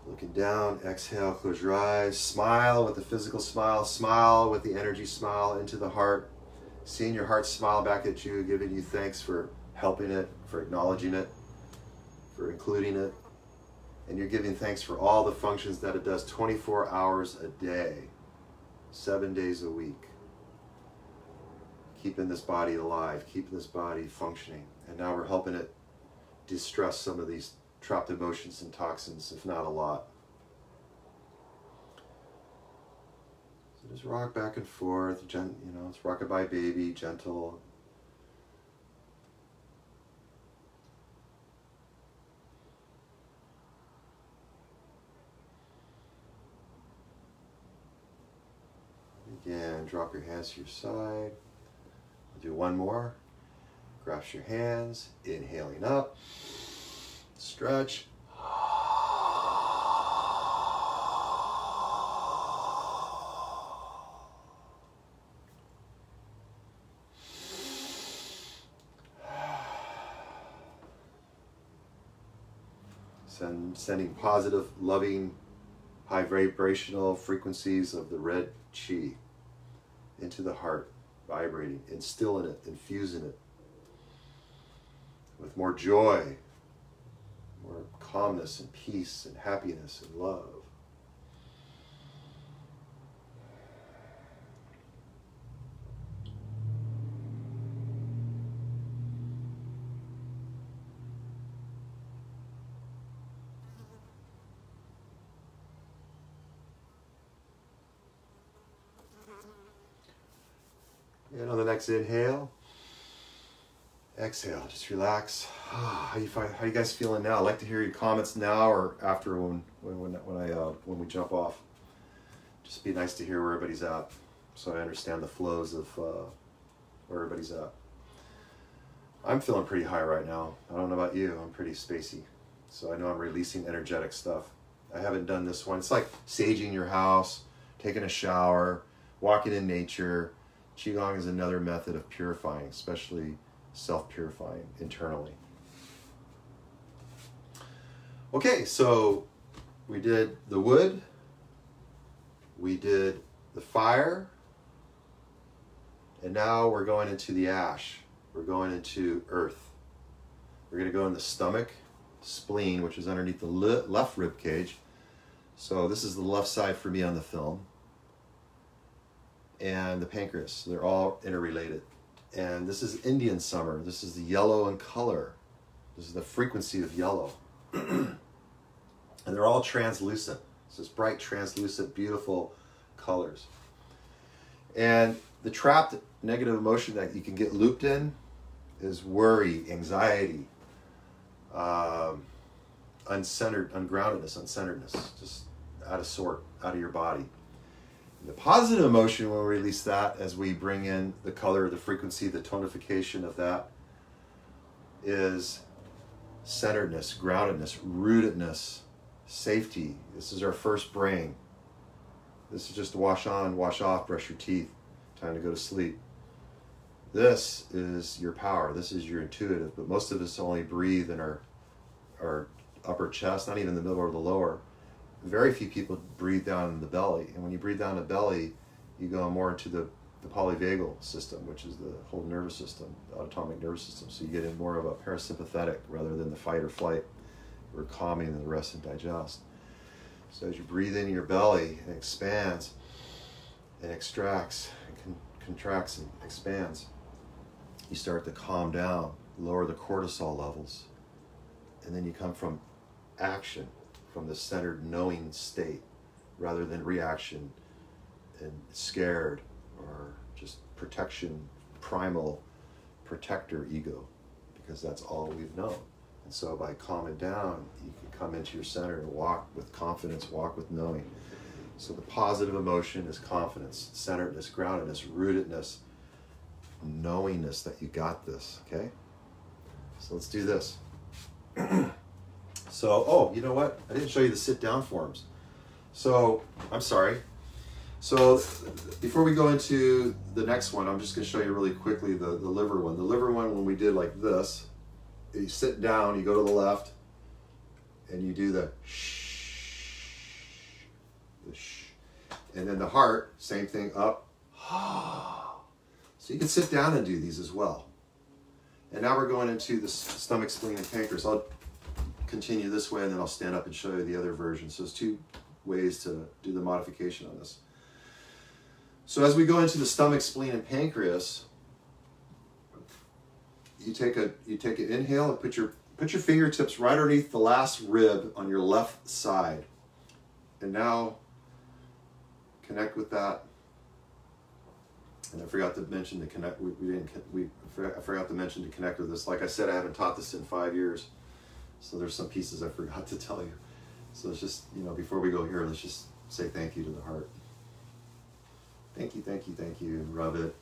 Looking down, exhale, close your eyes. Smile with the physical smile. Smile with the energy smile into the heart. Seeing your heart smile back at you, giving you thanks for helping it, for acknowledging it, for including it. And you're giving thanks for all the functions that it does 24 hours a day, seven days a week. Keeping this body alive, keeping this body functioning. And now we're helping it distress some of these trapped emotions and toxins, if not a lot. So just rock back and forth, gent, you know, it's rockabye baby, gentle. Again, drop your hands to your side. We'll do one more. Grasp your hands, inhaling up. Stretch. Send, sending positive, loving, high vibrational frequencies of the red chi into the heart, vibrating, instilling it, infusing it with more joy, more calmness and peace and happiness and love. And on the next inhale, exhale, just relax. <sighs> How you find, how you guys feeling now? I'd like to hear your comments now or after when when when, when I uh, when we jump off. Just be nice to hear where everybody's at, so I understand the flows of uh, where everybody's at. I'm feeling pretty high right now. I don't know about you. I'm pretty spacey, so I know I'm releasing energetic stuff. I haven't done this one. It's like saging your house, taking a shower, walking in nature. Qigong is another method of purifying, especially self purifying internally. Okay, so we did the wood, we did the fire, and now we're going into the ash. We're going into earth. We're going to go in the stomach, spleen, which is underneath the left rib cage. So this is the left side for me on the film. And the pancreas. They're all interrelated. And this is Indian summer. This is the yellow in color. This is the frequency of yellow. <clears throat> and they're all translucent. It's this bright, translucent, beautiful colors. And the trapped negative emotion that you can get looped in is worry, anxiety, um, uncentered, ungroundedness, uncenteredness, just out of sort, out of your body. The positive emotion, when we release that, as we bring in the color, the frequency, the tonification of that, is centeredness, groundedness, rootedness, safety. This is our first brain. This is just wash on, wash off, brush your teeth, time to go to sleep. This is your power. This is your intuitive, but most of us only breathe in our our upper chest, not even the middle or the lower very few people breathe down in the belly. And when you breathe down the belly, you go more into the, the polyvagal system, which is the whole nervous system, the autonomic nervous system. So you get in more of a parasympathetic rather than the fight or flight. We're calming and the rest and digest. So as you breathe in your belly, it expands and extracts and con- contracts and expands. You start to calm down, lower the cortisol levels, and then you come from action from the centered knowing state rather than reaction and scared or just protection, primal protector ego, because that's all we've known. And so by calming down, you can come into your center and walk with confidence, walk with knowing. So the positive emotion is confidence, centeredness, groundedness, rootedness, knowingness that you got this, okay? So let's do this. <clears throat> So, oh, you know what? I didn't show you the sit down forms. So, I'm sorry. So, before we go into the next one, I'm just going to show you really quickly the, the liver one. The liver one, when we did like this, you sit down, you go to the left, and you do the shh. The shh. And then the heart, same thing up. So you can sit down and do these as well. And now we're going into the stomach, spleen, and pancreas. I'll continue this way and then I'll stand up and show you the other version. So there's two ways to do the modification on this. So as we go into the stomach, spleen, and pancreas, you take a you take an inhale and put your put your fingertips right underneath the last rib on your left side. And now connect with that. And I forgot to mention to connect. We, we didn't. We I forgot to mention to connect with this. Like I said, I haven't taught this in five years, so there's some pieces I forgot to tell you. So it's just you know before we go here, let's just say thank you to the heart. Thank you, thank you, thank you, and rub it.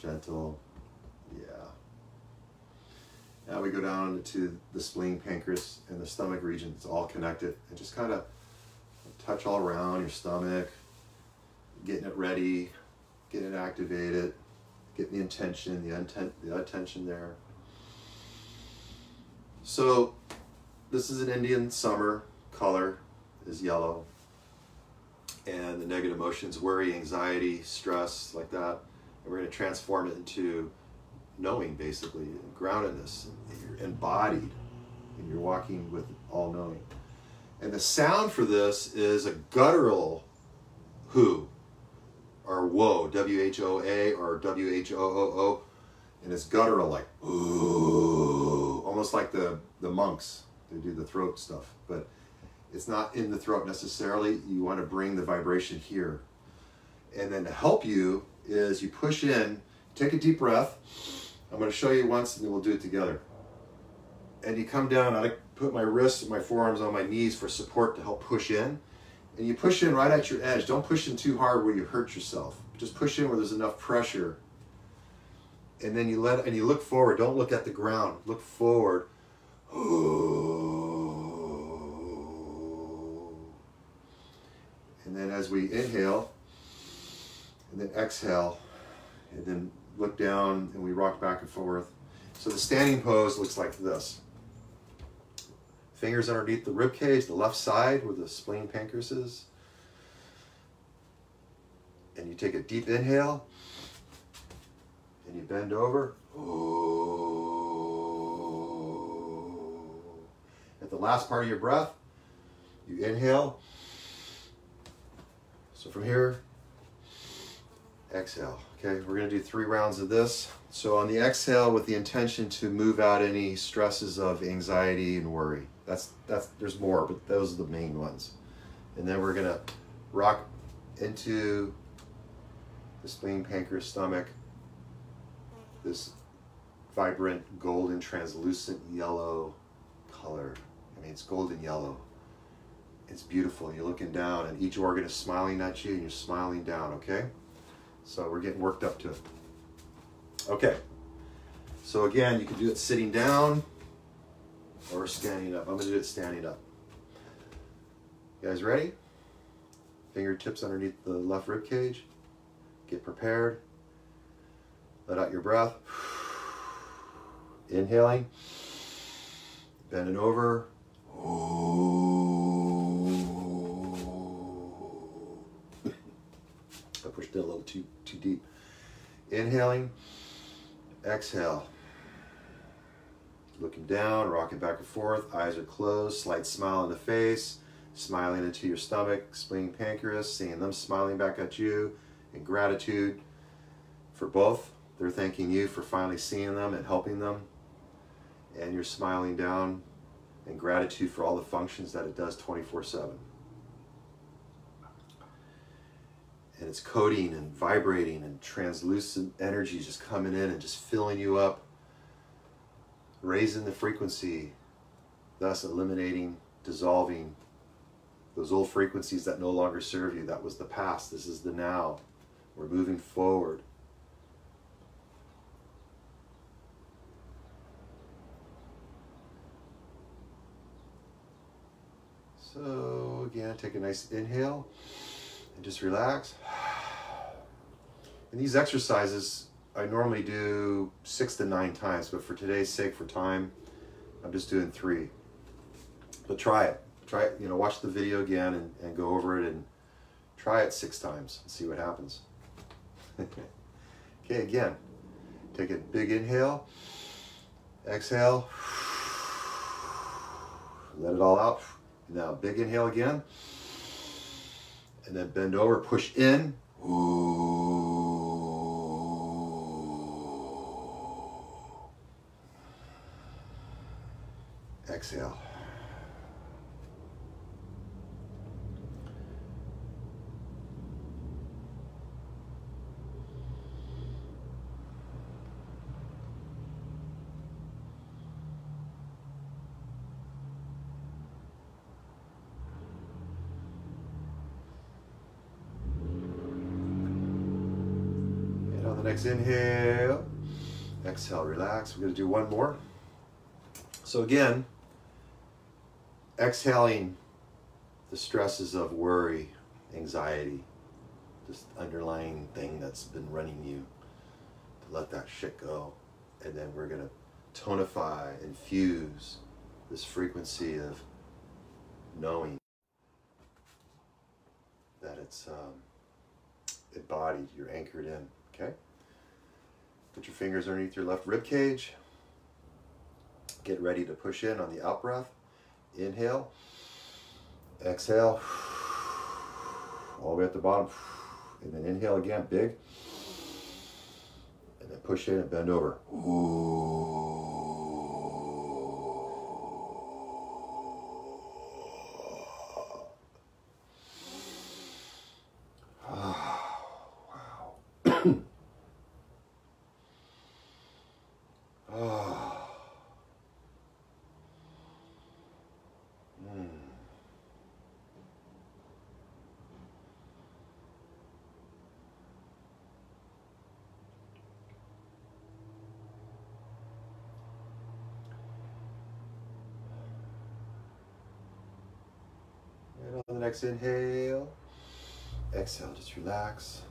Gentle, yeah. Now we go down to the spleen, pancreas, and the stomach region. It's all connected, and just kind of touch all around your stomach, getting it ready, getting it activated, getting the intention, the the attention there. So, this is an Indian summer. Color is yellow, and the negative emotions, worry, anxiety, stress, like that, and we're going to transform it into knowing, basically, groundedness. And You're embodied, and you're walking with all knowing. And the sound for this is a guttural who, or whoa, W H O A, or W H O O O, and it's guttural, like ooh, almost like the, the monks, they do the throat stuff. But it's not in the throat necessarily. You want to bring the vibration here. And then to help you is you push in, take a deep breath. I'm going to show you once and then we'll do it together. And you come down, I put my wrists and my forearms on my knees for support to help push in. And you push in right at your edge. Don't push in too hard where you hurt yourself. Just push in where there's enough pressure. And then you let and you look forward. Don't look at the ground. Look forward. And then as we inhale, and then exhale, and then look down and we rock back and forth. So the standing pose looks like this. Fingers underneath the rib cage, the left side where the spleen pancreas is. And you take a deep inhale and you bend over. At the last part of your breath, you inhale. So from here, exhale. Okay, we're to do three rounds of this. So on the exhale, with the intention to move out any stresses of anxiety and worry. That's that's there's more, but those are the main ones. And then we're to rock into the spleen, pancreas, stomach. This vibrant golden translucent yellow color. I mean, it's golden yellow. It's beautiful. You're looking down, and each organ is smiling at you, and you're smiling down. Okay. So we're getting worked up to it. Okay. So again, you can do it sitting down or standing up. I'm to do it standing up. You guys ready? Fingertips underneath the left rib cage. Get prepared. Let out your breath. Inhaling. Bending over. I pushed it a little too too deep. Inhaling, exhale. Looking down, rocking back and forth, eyes are closed, slight smile on the face, smiling into your stomach, spleen, pancreas, seeing them smiling back at you in gratitude for both. They're thanking you for finally seeing them and helping them. And you're smiling down in gratitude for all the functions that it does 24 7. and it's coding and vibrating and translucent energy just coming in and just filling you up, raising the frequency, thus eliminating, dissolving those old frequencies that no longer serve you. That was the past. This is the now. We're moving forward. So, again, take a nice inhale and just relax. And these exercises I normally do six to nine times, but for today's sake, for time, I'm just doing three. But try it. try it, you know, watch the video again and, and go over it and try it six times and see what happens. <laughs> okay, again, take a big inhale, exhale, let it all out. Now, big inhale again, and then bend over, push in. Exhale. And on the next inhale, exhale, relax. We're going to do one more. So, again, exhaling the stresses of worry, anxiety, this underlying thing that's been running you, to let that shit go. And then we're going to tonify, infuse this frequency of knowing that it's um, embodied, you're anchored in, okay? Put your fingers underneath your left rib cage. Get ready to push in on the out breath. Inhale, exhale, all the way at the bottom, and then inhale again, big, and then push in and bend over. Ah. Next inhale, exhale, just relax.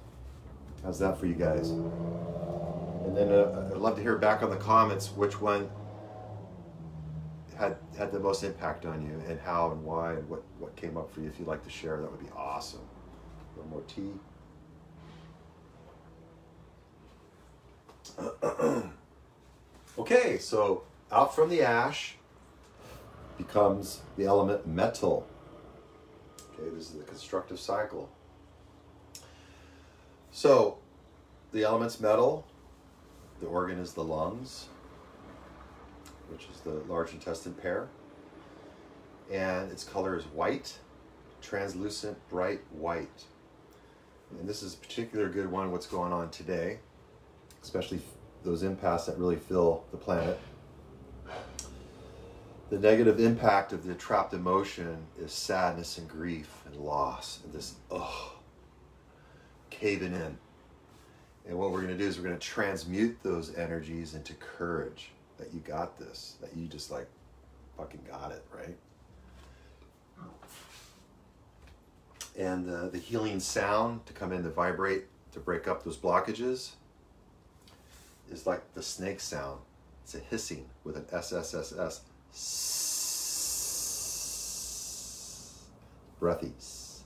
How's that for you guys? And then uh, I'd love to hear back on the comments which one had had the most impact on you and how and why and what, what came up for you. If you'd like to share, that would be awesome. One more tea. <clears throat> okay, so out from the ash becomes the element metal. Okay, this is the constructive cycle. So the element's metal, the organ is the lungs, which is the large intestine pair. And its color is white, translucent, bright white. And this is a particular good one, what's going on today, especially those impasse that really fill the planet. The negative impact of the trapped emotion is sadness and grief and loss and this, oh, caving in. And what we're going to do is we're going to transmute those energies into courage that you got this, that you just like fucking got it, right? And uh, the healing sound to come in to vibrate to break up those blockages is like the snake sound. It's a hissing with an SSSS. Breathies.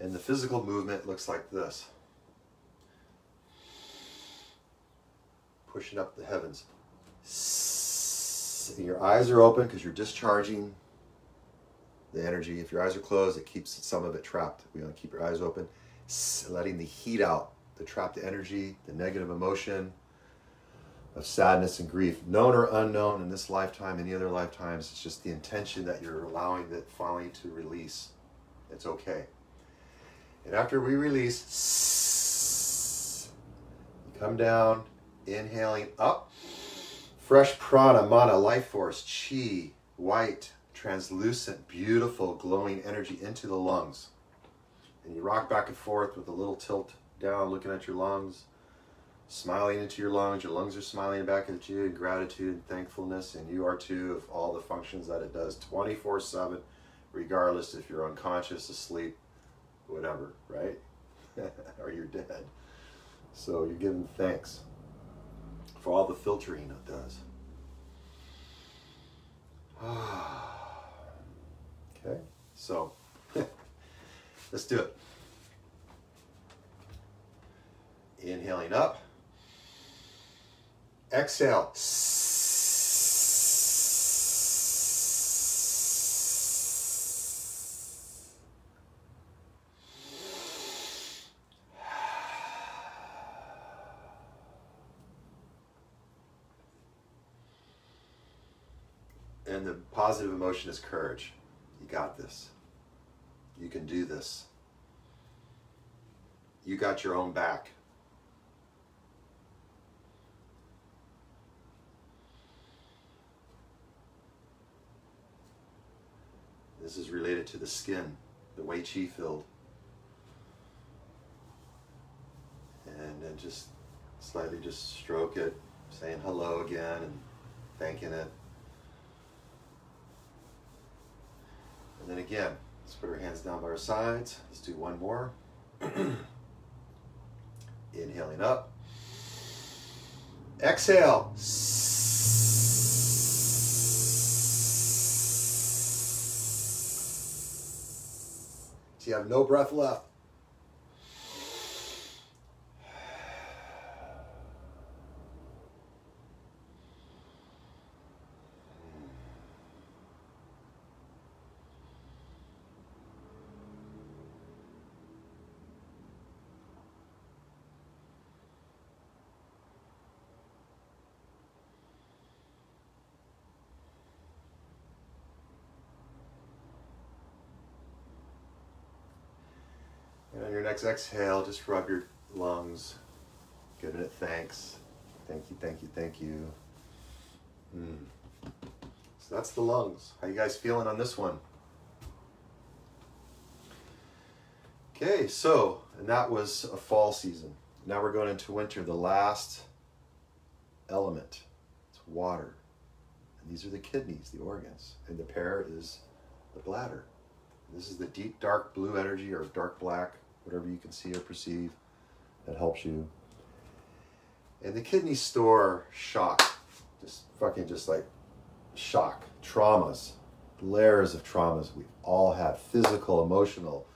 And the physical movement looks like this. Pushing up the heavens. And your eyes are open because you're discharging the energy. If your eyes are closed, it keeps some of it trapped. We want to keep your eyes open, letting the heat out, the trapped energy, the negative emotion of sadness and grief, known or unknown in this lifetime, any other lifetimes. It's just the intention that you're allowing that finally to release. It's okay. And after we release, come down, inhaling up. Fresh prana, mana, life force, chi, white, translucent, beautiful, glowing energy into the lungs. And you rock back and forth with a little tilt down, looking at your lungs, smiling into your lungs. Your lungs are smiling back at you in gratitude and thankfulness, and you are too of all the functions that it does 24 7, regardless if you're unconscious, asleep, whatever, right? <laughs> or you're dead. So you're giving thanks for all the filtering it does. <sighs> okay. So <laughs> let's do it. Inhaling up. Exhale. And the positive emotion is courage. You got this. You can do this. You got your own back. This is related to the skin, the Wei Chi filled. And then just slightly just stroke it, saying hello again and thanking it. And then again, let's put our hands down by our sides. Let's do one more. <clears throat> Inhaling up. Exhale. You have no breath left. Next exhale, just rub your lungs, giving it thanks. Thank you, thank you, thank you. Mm. So that's the lungs. How you guys feeling on this one? Okay, so, and that was a fall season. Now we're going into winter. The last element, it's water. And these are the kidneys, the organs. And the pair is the bladder. This is the deep dark blue energy or dark black, whatever you can see or perceive that helps you. And the kidneys store shock, just fucking just like shock, traumas, layers of traumas we've all had physical, emotional,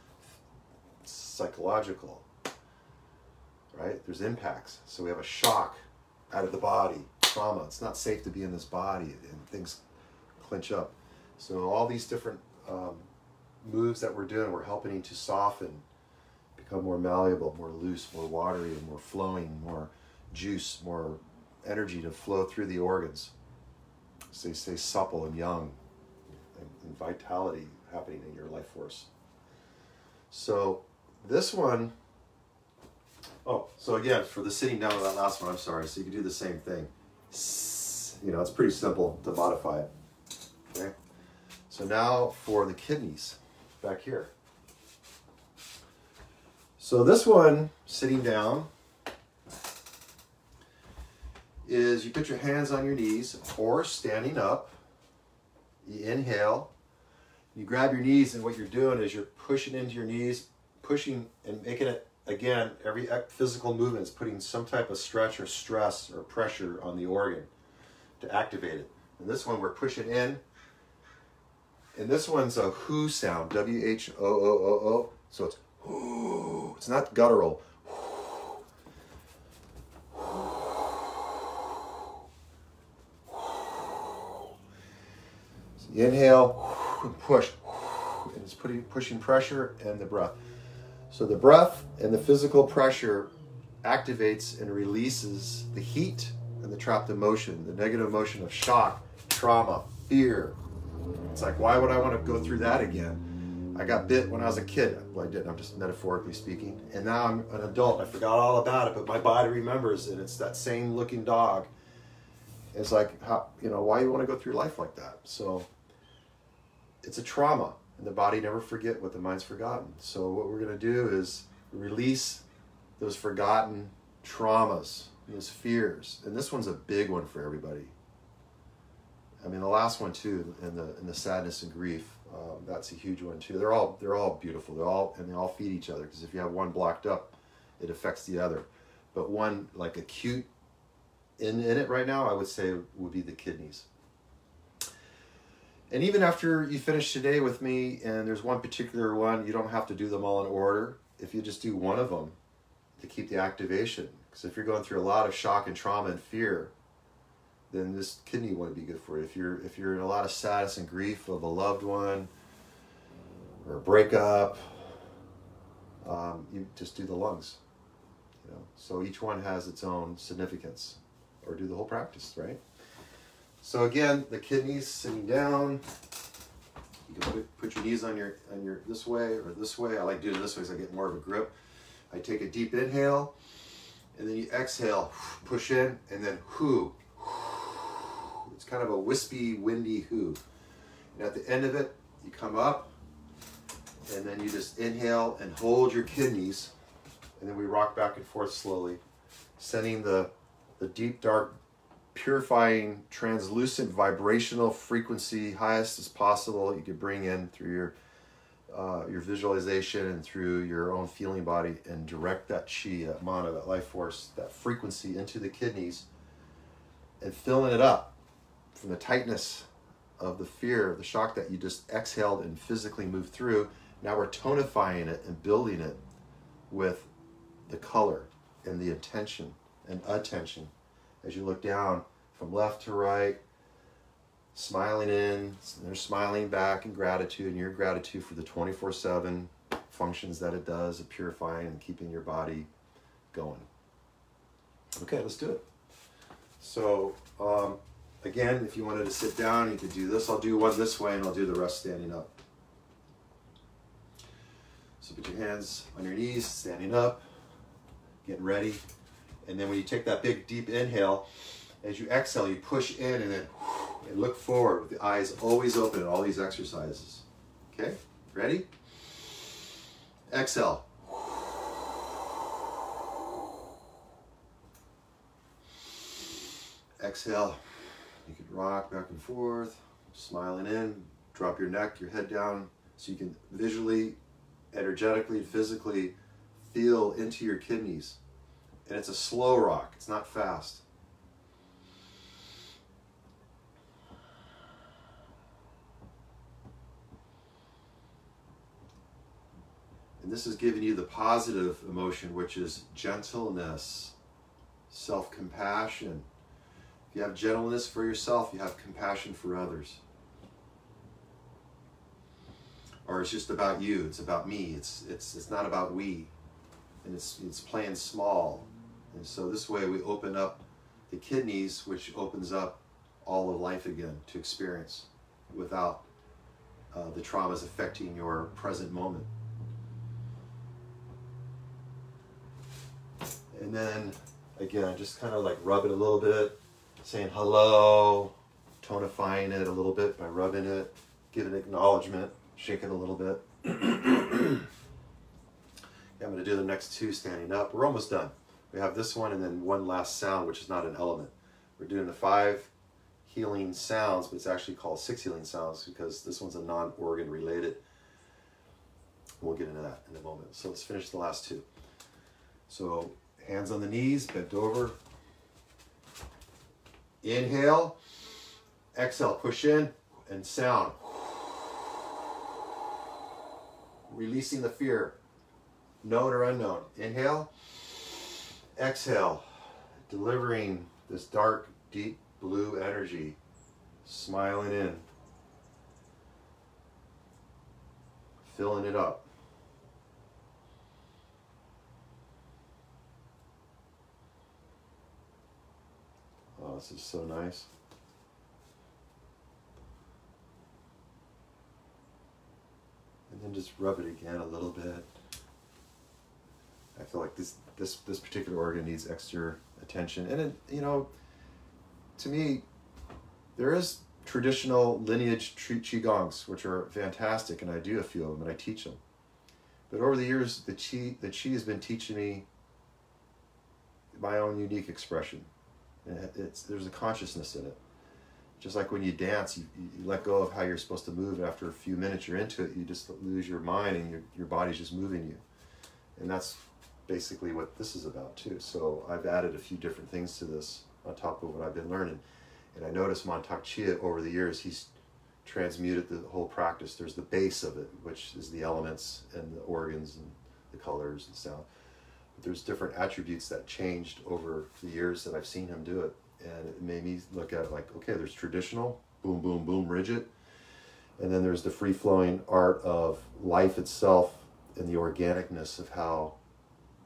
psychological, right? There's impacts. So we have a shock out of the body, trauma. It's not safe to be in this body, and things clinch up. So all these different um, moves that we're doing, we're helping to soften, become more malleable, more loose, more watery, more flowing, more juice, more energy to flow through the organs. So they stay supple and young, and, and vitality happening in your life force. So this one, oh, so again, for the sitting down of that last one, I'm sorry, so you can do the same thing. You know, it's pretty simple to modify it. Okay? So now for the kidneys, back here. So this one, sitting down, is you put your hands on your knees or standing up. You inhale. You grab your knees, and what you're doing is you're pushing into your knees, pushing and making it again. Every physical movement is putting some type of stretch or stress or pressure on the organ to activate it. And this one, we're pushing in. And this one's a who sound, W H O O O O. So it's. It's not guttural. So you inhale and push. And it's putting pushing pressure and the breath. So the breath and the physical pressure activates and releases the heat and the trapped emotion, the negative emotion of shock, trauma, fear. It's like, why would I want to go through that again? I got bit when I was a kid. Well, I didn't. I'm just metaphorically speaking. And now I'm an adult. I forgot all about it, but my body remembers, and it's that same looking dog. It's like, how, you know, why you want to go through life like that? So it's a trauma, and the body never forget what the mind's forgotten. So what we're going to do is release those forgotten traumas, those fears, and this one's a big one for everybody. I mean, the last one too, and the and the sadness and grief. Um, that's a huge one too. They're all they're all beautiful. They're all and they all feed each other because if you have one blocked up, it affects the other. But one like acute in in it right now, I would say would be the kidneys. And even after you finish today with me, and there's one particular one, you don't have to do them all in order. If you just do one of them to keep the activation, because if you're going through a lot of shock and trauma and fear, then this kidney wouldn't be good for you. If you're if you're in a lot of sadness and grief of a loved one or a breakup, um, you just do the lungs. You know, so each one has its own significance, or do the whole practice, right? So again, the kidneys sitting down. You can put, put your knees on your on your this way or this way. I like doing it this way because I get more of a grip. I take a deep inhale, and then you exhale, push in, and then whoo. It's kind of a wispy, windy whoo. And at the end of it, you come up, and then you just inhale and hold your kidneys, and then we rock back and forth slowly, sending the the deep, dark purifying, translucent, vibrational frequency, highest as possible, you could bring in through your uh, your visualization and through your own feeling body, and direct that chi, that mana, that life force, that frequency into the kidneys, and filling it up from the tightness of the fear, the shock that you just exhaled and physically moved through. Now we're tonifying it and building it with the color and the attention and attention as you look down from left to right, smiling in, they're smiling back in gratitude, and your gratitude for the 24 7 functions that it does of purifying and keeping your body going. Okay, let's do it. So, um, again, if you wanted to sit down, you could do this. I'll do one this way, and I'll do the rest standing up. So, put your hands on your knees, standing up, getting ready. And then when you take that big deep inhale, as you exhale, you push in and then and look forward with the eyes always open in all these exercises. Okay, ready? Exhale. Exhale. You can rock back and forth, smiling in, drop your neck, your head down, so you can visually, energetically, and physically feel into your kidneys. And it's a slow rock, it's not fast. And this is giving you the positive emotion, which is gentleness, self compassion. If you have gentleness for yourself, you have compassion for others. Or it's just about you, it's about me, it's, it's, it's not about we. And it's, it's playing small. And so this way we open up the kidneys, which opens up all of life again to experience without uh, the traumas affecting your present moment. And then again, just kind of like rub it a little bit, saying hello, tonifying it a little bit by rubbing it, giving acknowledgement, shake it a little bit. <clears throat> I'm going to do the next two standing up. We're almost done. We have this one and then one last sound, which is not an element. We're doing the five healing sounds, but it's actually called six healing sounds because this one's a non-organ related. We'll get into that in a moment. So let's finish the last two. So hands on the knees, bent over. Inhale, exhale, push in and sound. Releasing the fear, known or unknown. Inhale, exhale, delivering this dark, deep blue energy, smiling in, filling it up. Oh, this is so nice. And then just rub it again a little bit. I feel like this this this particular organ needs extra attention. And it, you know, to me, there is traditional lineage qigongs which are fantastic, and I do a few of them and I teach them. But over the years, the qi the qi has been teaching me my own unique expression. It's there's a consciousness in it. Just like when you dance, you, you let go of how you're supposed to move. After a few minutes, you're into it. You just lose your mind, and your your body's just moving you. And that's basically what this is about too. So I've added a few different things to this on top of what I've been learning. And I noticed Mantak Chia over the years, he's transmuted the whole practice. There's the base of it, which is the elements and the organs and the colors and sound. There's different attributes that changed over the years that I've seen him do it. And it made me look at it like, okay, there's traditional, boom, boom, boom, rigid. And then there's the free flowing art of life itself and the organicness of how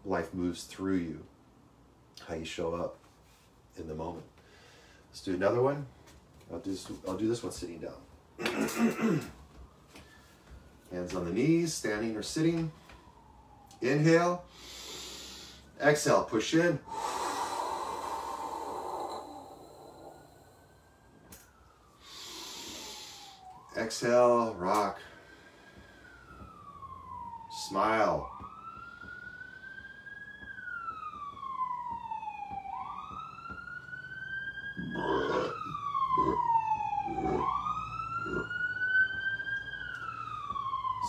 life moves through you, how you show up in the moment. Let's do another one. I'll do this, I'll do this one sitting down. <clears throat> Hands on the knees, standing or sitting. Inhale. Exhale, push in. Exhale, rock. Smile.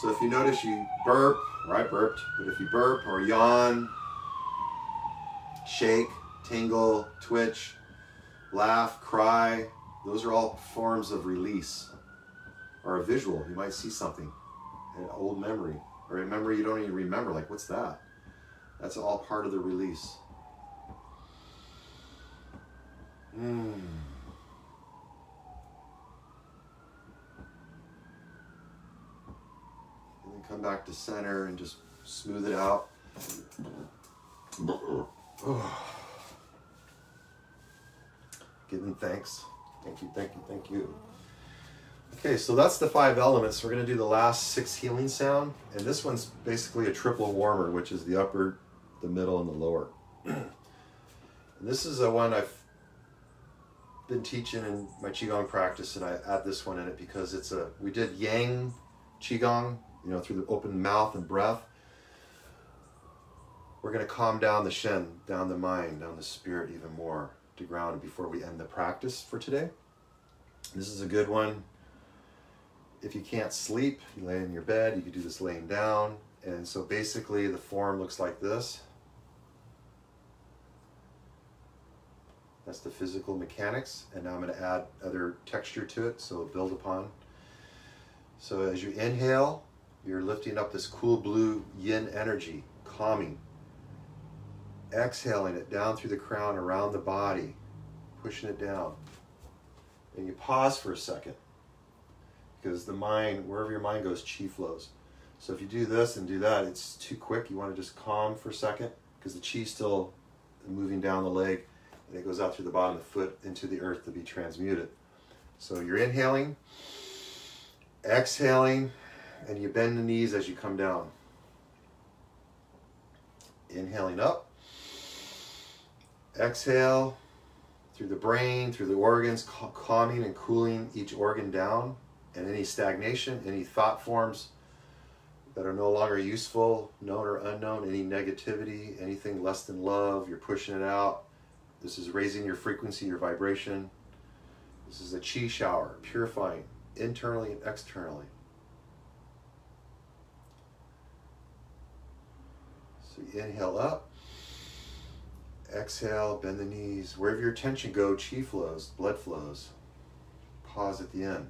So if you notice you burp, or I burped, but if you burp or yawn, shake, tingle, twitch, laugh, cry, those are all forms of release. Or a visual, you might see something, an old memory, or a memory you don't even remember, like what's that? That's all part of the release. Hmm. And then come back to center and just smooth it out. <sighs> Giving thanks. Thank you, thank you, thank you. Okay, so that's the five elements. We're going to do the last six healing sound. And this one's basically a triple warmer, which is the upper, the middle, and the lower. <clears throat> and this is a one I've been teaching in my qigong practice, and I add this one in it because it's a we did yang qigong, you know, through the open mouth and breath. We're going to calm down the shen, down the mind, down the spirit even more to ground before we end the practice for today. This is a good one. If you can't sleep, you lay in your bed. You can do this laying down, and so basically the form looks like this. That's the physical mechanics. And now I'm going to add other texture to it, so build upon. So as you inhale, you're lifting up this cool blue yin energy, calming. Exhaling it down through the crown, around the body, pushing it down. And you pause for a second. Because the mind, wherever your mind goes, chi flows. So if you do this and do that, it's too quick. You want to just calm for a second because the chi's still moving down the leg and it goes out through the bottom of the foot into the earth to be transmuted. So you're inhaling, exhaling, and you bend the knees as you come down. Inhaling up, exhale through the brain, through the organs, calming and cooling each organ down, and any stagnation, any thought forms that are no longer useful, known or unknown, any negativity, anything less than love, you're pushing it out this is raising your frequency, your vibration. This is a chi shower, purifying internally and externally. So inhale up, exhale, bend the knees. Wherever your attention go, chi flows, blood flows. Pause at the end.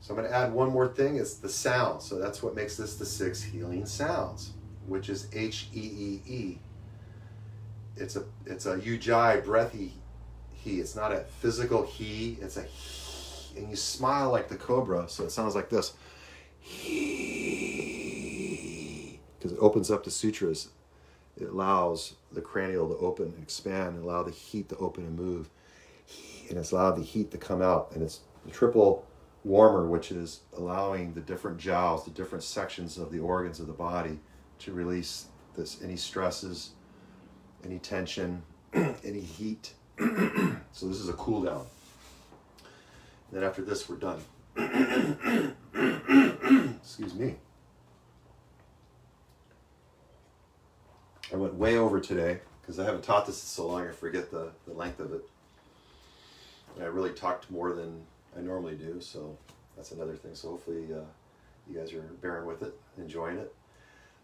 So I'm going to add one more thing. It's the sound. So that's what makes this the six healing sounds, which is H E E E it's a it's a ujjayi breathy he. It's not a physical he. It's a he, and you smile like the cobra, so it sounds like this. He, because it opens up the sutures. It allows the cranial to open and expand, and allow the heat to open and move, and it's allowed the heat to come out, and it's the triple warmer, which is allowing the different jiaos, the different sections of the organs of the body, to release this any stresses any tension, <clears throat> any heat. <clears throat> so this is a cool down. And then after this, we're done. <clears throat> Excuse me. I went way over today because I haven't taught this so long I forget the, the length of it. And I really talked more than I normally do, so that's another thing. So hopefully uh, you guys are bearing with it, enjoying it.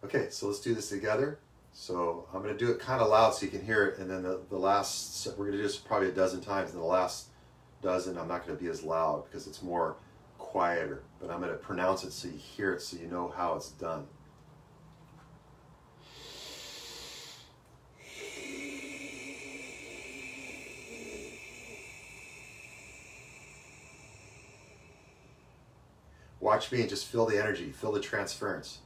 Okay, so let's do this together. So I'm going to do it kind of loud so you can hear it, and then the, the last, we're going to do this probably a dozen times, and the last doesn't, I'm not going to be as loud because it's more quieter. But I'm going to pronounce it so you hear it so you know how it's done. Watch me and just feel the energy, feel the transference.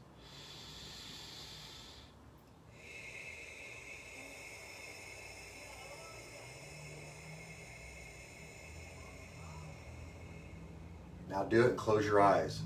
Now do it and close your eyes.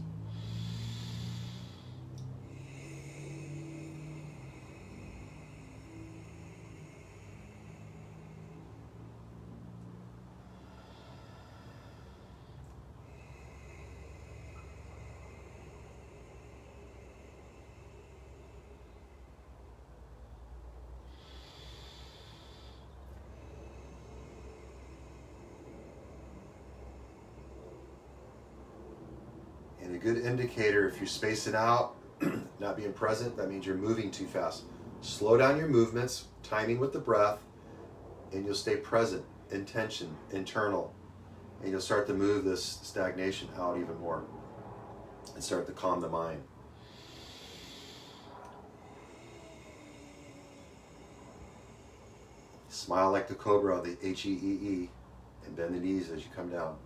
Indicator if you're spacing out, <clears throat> not being present, that means you're moving too fast. Slow down your movements, timing with the breath, and you'll stay present, intention, internal. And you'll start to move this stagnation out even more and start to calm the mind. Smile like the cobra, of the H E E E, and bend the knees as you come down.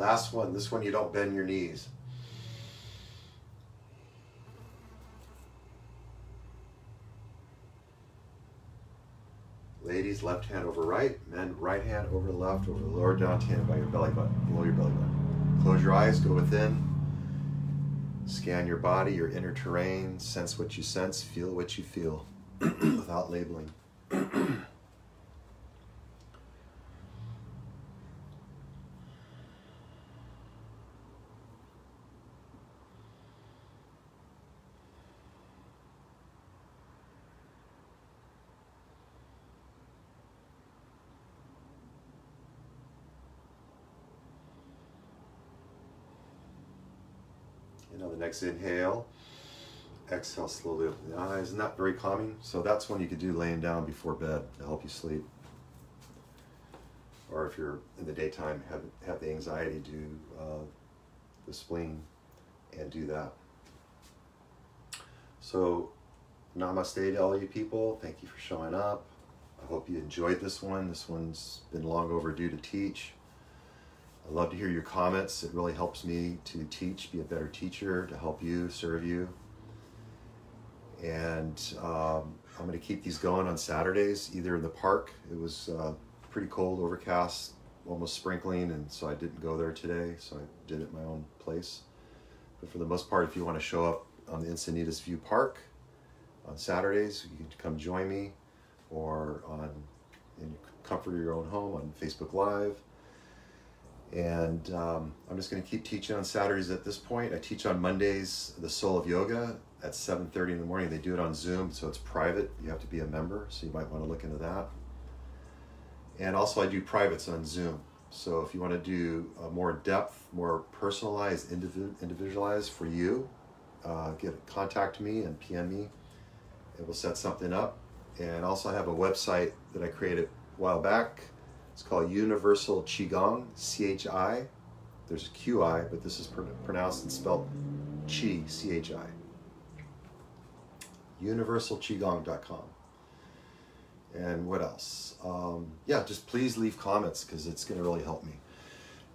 Last one. This one you don't bend your knees. Ladies, left hand over right. Men, right hand over left, over the lower down hand by your belly button, below your belly button. Close your eyes, go within. Scan your body, your inner terrain, sense what you sense, feel what you feel <clears throat> without labeling. <clears throat> Inhale, exhale slowly open the eyes. Not very calming, so that's one you could do laying down before bed to help you sleep. Or if you're in the daytime, have have the anxiety, do uh, the spleen, and do that. So, namaste to all you people. Thank you for showing up. I hope you enjoyed this one. This one's been long overdue to teach. I love to hear your comments. It really helps me to teach, be a better teacher, to help you, serve you. And um, I'm going to keep these going on Saturdays, either in the park. It was uh, pretty cold, overcast, almost sprinkling, and so I didn't go there today. So I did it at my own place. But for the most part, if you want to show up on the Encinitas View Park on Saturdays, you can come join me, or on in comfort of your own home on Facebook Live and um, I'm just going to keep teaching on Saturdays at this point. I teach on Mondays the Soul of Yoga at 7:30 in the morning. They do it on Zoom, so it's private. You have to be a member, so you might want to look into that. And also, I do privates on Zoom. So if you want to do a more depth, more personalized, individualized for you, uh, get contact me and PM me, and we'll set something up. And also, I have a website that I created a while back it's called Universal Chigong, C H I. There's a Q I, but this is pronounced and spelled Chi, C H I. UniversalChigong.com. And what else? Um, yeah, just please leave comments because it's going to really help me.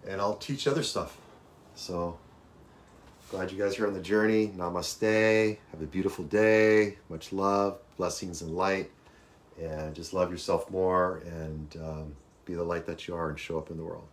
And I'll teach other stuff. So glad you guys are on the journey. Namaste. Have a beautiful day. Much love, blessings, and light. And just love yourself more. And um, be the light that you are and show up in the world.